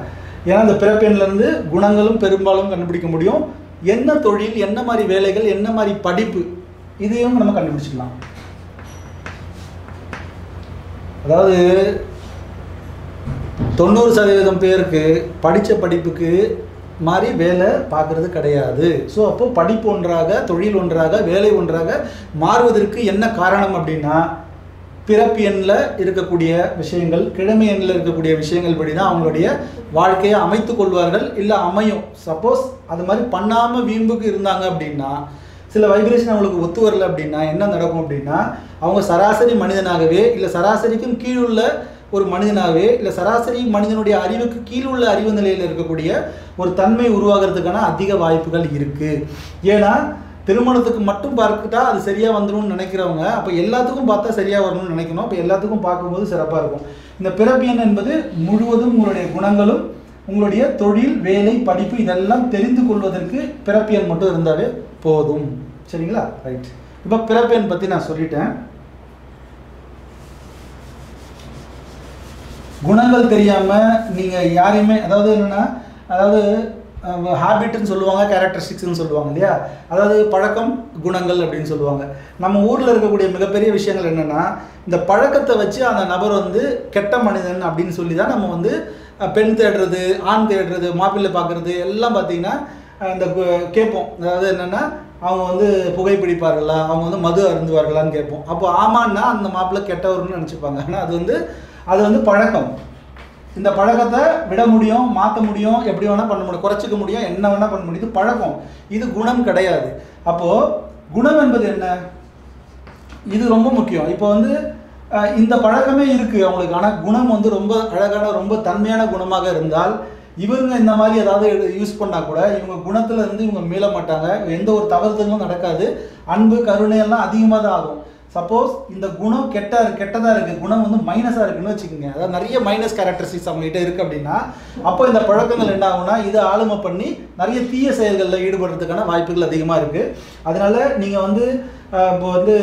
ஏன்னா அந்த பிறப்பெண்லேருந்து குணங்களும் பெரும்பாலும் கண்டுபிடிக்க முடியும். என்ன தொழில் என்ன மாதிரி வேலைகள் என்ன மாதிரி படிப்பு இதையும் நம்ம கண்டுபிடிச்சிக்கலாம். அதாவது தொண்ணூறு சதவீதம் பேருக்கு படித்த படிப்புக்கு மாதிரி வேலை பார்க்குறது கிடையாது. ஸோ அப்போது படிப்பு ஒன்றாக தொழில் ஒன்றாக வேலை ஒன்றாக மாறுவதற்கு என்ன காரணம் அப்படின்னா பிறப்பு எண்ணில் இருக்கக்கூடிய விஷயங்கள் கிழமை எண்ணில் இருக்கக்கூடிய விஷயங்கள் படி தான் அவங்களுடைய வாழ்க்கையை அமைத்து கொள்வார்கள். இல்லை அமையும். சப்போஸ் அது மாதிரி பண்ணாமல் வீம்புக்கு இருந்தாங்க அப்படின்னா சில வைப்ரேஷன் அவங்களுக்கு ஒத்து வரல அப்படின்னா என்ன நடக்கும் அப்படின்னா அவங்க சராசரி மனிதனாகவே இல்லை சராசரிக்கும் கீழுள்ள ஒரு மனிதனாகவே இல்லை சராசரி மனிதனுடைய அறிவுக்கு கீழுள்ள அறிவு நிலையில் இருக்கக்கூடிய ஒரு தன்மை உருவாகிறதுக்கான அதிக வாய்ப்புகள் இருக்குது ஏன்னா திருமணத்துக்கு மட்டும் பார்த்துட்டா அது சரியாக வந்துடும் நினைக்கிறவங்க அப்போ எல்லாத்துக்கும் பார்த்தா சரியாக வரணும்னு நினைக்கணும். அப்போ எல்லாத்துக்கும் பார்க்கும்போது சிறப்பாக இருக்கும். இந்த பிறப்பியன் என்பது முழுவதும் உங்களுடைய குணங்களும் உங்களுடைய தொழில் வேலை படிப்பு இதெல்லாம் தெரிந்து கொள்வதற்கு பிறப்பியன் மட்டும் இருந்தாலே போதும். சரிங்களா? ரைட் இப்போ பிறப்பியன் பற்றி நான் சொல்லிட்டேன். குணங்கள் தெரியாமல் நீங்கள் யாரையுமே அதாவது என்னென்னா அதாவது ஹேபிட்னு சொல்லுவாங்க கேரக்டரிஸ்டிக்ஸ்னு சொல்லுவாங்க இல்லையா? அதாவது பழக்கம் குணங்கள் அப்படின்னு சொல்லுவாங்க. நம்ம ஊரில் இருக்கக்கூடிய மிகப்பெரிய விஷயங்கள் என்னென்னா இந்த பழக்கத்தை வச்சு அந்த நபர் வந்து கெட்ட மனிதன் அப்படின்னு சொல்லி தான் நம்ம வந்து பெண் தேடுறது ஆண் தேடுறது மாப்பிள்ளை பார்க்குறது எல்லாம் பார்த்தீங்கன்னா இந்த கேட்போம். அதாவது என்னென்னா அவங்க வந்து புகைப்பிடிப்பார்களா அவங்க வந்து மது அருந்துவார்களான்னு கேட்போம். அப்போ ஆமான்னா அந்த மாப்பிள்ளை கெட்டவர்னு நினச்சிப்பாங்க. ஆனால் அது வந்து அது வந்து பழக்கம். இந்த பழக்கத்தை விட முடியும் மாற்ற முடியும் எப்படி வேணால் பண்ண முடியும் குறைச்சிக்க முடியும் என்ன வேணால் பண்ண முடியும். இது பழக்கம். இது குணம் கிடையாது. அப்போது குணம் என்பது என்ன? இது ரொம்ப முக்கியம். இப்போ வந்து இந்த பழக்கமே இருக்குது அவங்களுக்கு. ஆனால் குணம் வந்து ரொம்ப அழகான ரொம்ப தன்மையான குணமாக இருந்தால் இவங்க இந்த மாதிரி ஏதாவது யூஸ் பண்ணால் கூட இவங்க குணத்தில் இருந்து இவங்க மீள மாட்டாங்க. எந்த ஒரு தவறுதலும் நடக்காது. அன்பு கருணையெல்லாம் அதிகமாக தான் ஆகும். சப்போஸ் இந்த குணம் கெட்ட கெட்டதாக இருக்குது குணம் வந்து மைனஸாக இருக்குன்னு வச்சுக்கோங்க. அதாவது நிறைய மைனஸ் கேரக்டரிஸ்டிக்ஸ் அவங்ககிட்ட இருக்குது அப்படின்னா அப்போ இந்த பழக்கங்கள் என்ன ஆகும்னா இதை ஆளுமை பண்ணி நிறைய தீய செயல்களில் ஈடுபடுறதுக்கான வாய்ப்புகள் அதிகமாக இருக்குது அதனால நீங்கள் வந்து இப்போ வந்து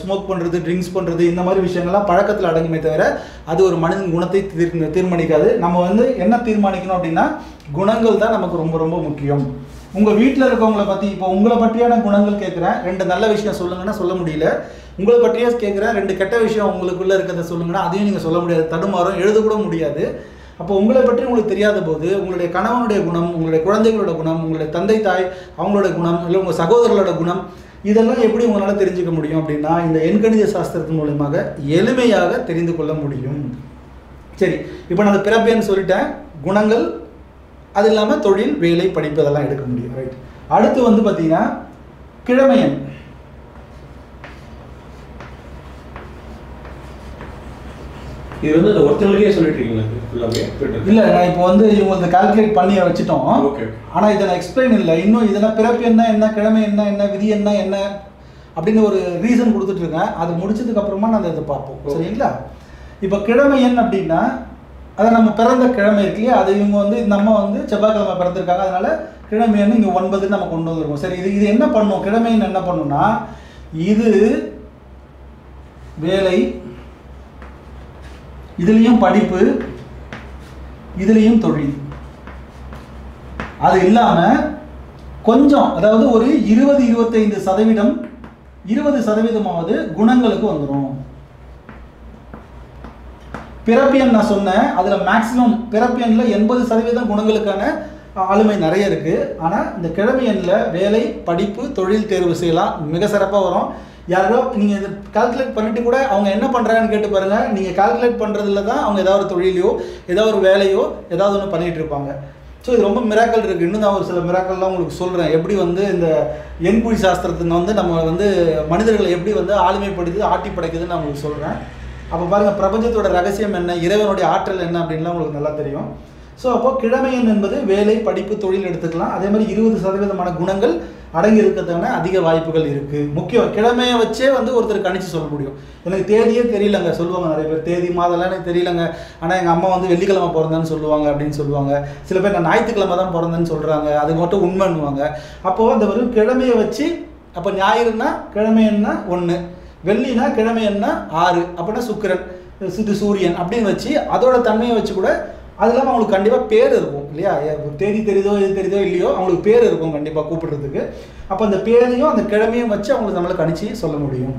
ஸ்மோக் பண்ணுறது ட்ரிங்க்ஸ் பண்ணுறது இந்த மாதிரி விஷயங்கள்லாம் பழக்கத்தில் அடங்குமே தவிர அது ஒரு மனிதன் குணத்தை தீர் தீர்மானிக்காது. நம்ம வந்து என்ன தீர்மானிக்கணும் அப்படின்னா குணங்கள் தான் நமக்கு ரொம்ப ரொம்ப முக்கியம். உங்கள் வீட்டில் இருக்கவங்களை பற்றி இப்போ உங்களை பற்றியான குணங்கள் கேட்குறேன். ரெண்டு நல்ல விஷயம் சொல்லுங்கன்னா சொல்ல முடியல. உங்களை பற்றியே கேட்குறேன். ரெண்டு கெட்ட விஷயம் உங்களுக்குள்ளே இருக்கிறத சொல்லுங்கன்னா அதையும் நீங்கள் சொல்ல முடியாது. தடுமாறும் எழுதக்கூட முடியாது. அப்போ உங்களை பற்றி உங்களுக்கு தெரியாத போது உங்களுடைய கணவனுடைய குணம் உங்களுடைய குழந்தைகளோட குணம் உங்களுடைய தந்தை தாய் அவங்களோட குணம் இல்லை உங்கள் சகோதரர்களோட குணம் இதெல்லாம் எப்படி உங்களால் தெரிஞ்சுக்க முடியும் அப்படின்னா இந்த எண்கணித சாஸ்திரத்தின் மூலமாக எளிமையாக தெரிந்து கொள்ள முடியும். சரி இப்போ நான் பிறப்பேன்னு சொல்லிட்டேன். குணங்கள் அது இல்லாமல் தொழில் வேலை படிப்பு அதெல்லாம் எடுக்க முடியும் ரைட் அடுத்து வந்து பார்த்தீங்கன்னா கிழமையன் இது வந்து அந்த ஒருத்தங்களுக்கே சொல்லிட்டு இருக்கீங்களா? இல்லை நான் இப்போ வந்து இவங்களுக்கு கால்குலேட் பண்ணி வச்சுட்டோம். ஓகே ஆனால் இதை நான் எக்ஸ்பிளைன் இல்லை. இன்னும் இதெல்லாம் பிறப்பு என்ன என்ன கிழமை என்ன என்ன விதி என்ன என்ன அப்படின்னு ஒரு ரீசன் கொடுத்துட்டு இருக்கேன். அது முடிச்சதுக்கு அப்புறமா நான் இதை பார்ப்போம். சரிங்களா? இப்போ கிழமை எண் அப்படின்னா அதை நம்ம பிறந்த கிழமை இருக்கு இல்லையா? அது இவங்க வந்து இந்த அம்மா வந்து செவ்வாய்க்கிழமை பிறந்திருக்காங்க. அதனால கிழமை இங்கே ஒன்பது நம்ம கொண்டு வந்திருக்கோம் சரி இது இது என்ன பண்ணும்? கிழமைன்னு என்ன பண்ணும்னா இது வேலை இதுலேயும் படிப்பு இதுலேயும் தொழில். அது இல்லாமல் கொஞ்சம் அதாவது ஒரு இருபது இருபத்தைந்து சதவீதம் இருபது சதவீதமாவது குணங்களுக்கு வந்துடும் பிறப்பியன் நான் சொன்னேன். அதில் மேக்ஸிமம் பிறப்பியனில் எண்பது சதவீதம் குணங்களுக்கான ஆளுமை நிறைய இருக்குது ஆனால் இந்த கிழமையனில் வேலை படிப்பு தொழில் தேர்வு செய்யலாம். மிக சிறப்பாக வரும். யாரோ நீங்கள் இது கால்குலேட் பண்ணிட்டு கூட அவங்க என்ன பண்ணுறாங்கன்னு கேட்டு பாருங்கள் நீங்கள் கால்குலேட் பண்ணுறதுல தான் அவங்க ஏதாவது ஒரு தொழிலையோ ஏதாவது ஒரு வேலையோ ஏதாவது ஒன்று பண்ணிகிட்டு இருப்பாங்க. ஸோ இது ரொம்ப மிராக்கள் இருக்குது இன்னும் நான் ஒரு சில மிராக்கள்லாம் உங்களுக்கு சொல்கிறேன் எப்படி வந்து இந்த எண்குழி சாஸ்திரத்தின் வந்து நம்ம வந்து மனிதர்களை எப்படி வந்து ஆளுமைப்படுத்தி ஆட்டி படைக்குதுன்னு நான் உங்களுக்கு சொல்கிறேன் அப்போ பாருங்கள் பிரபஞ்சத்தோட ரகசியம் என்ன? இறைவனுடைய ஆற்றல் என்ன அப்படின்லாம் உங்களுக்கு நல்லா தெரியும். ஸோ அப்போ கிழமையன் என்பது வேலை படிப்பு தொழில் எடுத்துக்கலாம். அதே மாதிரி இருபது சதவீதமான குணங்கள் அடங்கி இருக்கிறதான அதிக வாய்ப்புகள் இருக்குது முக்கியம் கிழமையை வச்சே வந்து ஒருத்தர் கணிச்சு சொல்ல முடியும். எனக்கு தேதியே தெரியலங்க சொல்லுவாங்க நிறைய பேர். தேதி மாதம்லாம் எனக்கு தெரியலங்க. ஆனால் எங்கள் அம்மா வந்து வெள்ளிக்கிழமை பிறந்தேன்னு சொல்லுவாங்க அப்படின்னு சொல்லுவாங்க. சில பேர் நான் ஞாயிற்றுக்கிழமை தான் பிறந்தேன்னு சொல்கிறாங்க அது மட்டும் உண்மைன்னுவாங்க. அப்போது அந்த வெறும் கிழமையை வச்சு அப்போ ஞாயிறுனா கிழமைன்னா ஒன்று வெள்ளினா கிழமை என்ன ஆறு அப்படின்னா சுக்கிரன் இது சூரியன் அப்படின்னு வச்சு அதோட தன்மையை வச்சு கூட அது இல்லாமல் அவங்களுக்கு கண்டிப்பாக பேர் இருக்கும் இல்லையா? தேதி தெரியுதோ எது தெரியுதோ இல்லையோ அவங்களுக்கு பேர் இருக்கும் கண்டிப்பாக கூப்பிடுறதுக்கு. அப்போ அந்த பேரையும் அந்த கிழமையும் வச்சு அவங்களுக்கு நம்மளை கணிச்சு சொல்ல முடியும்.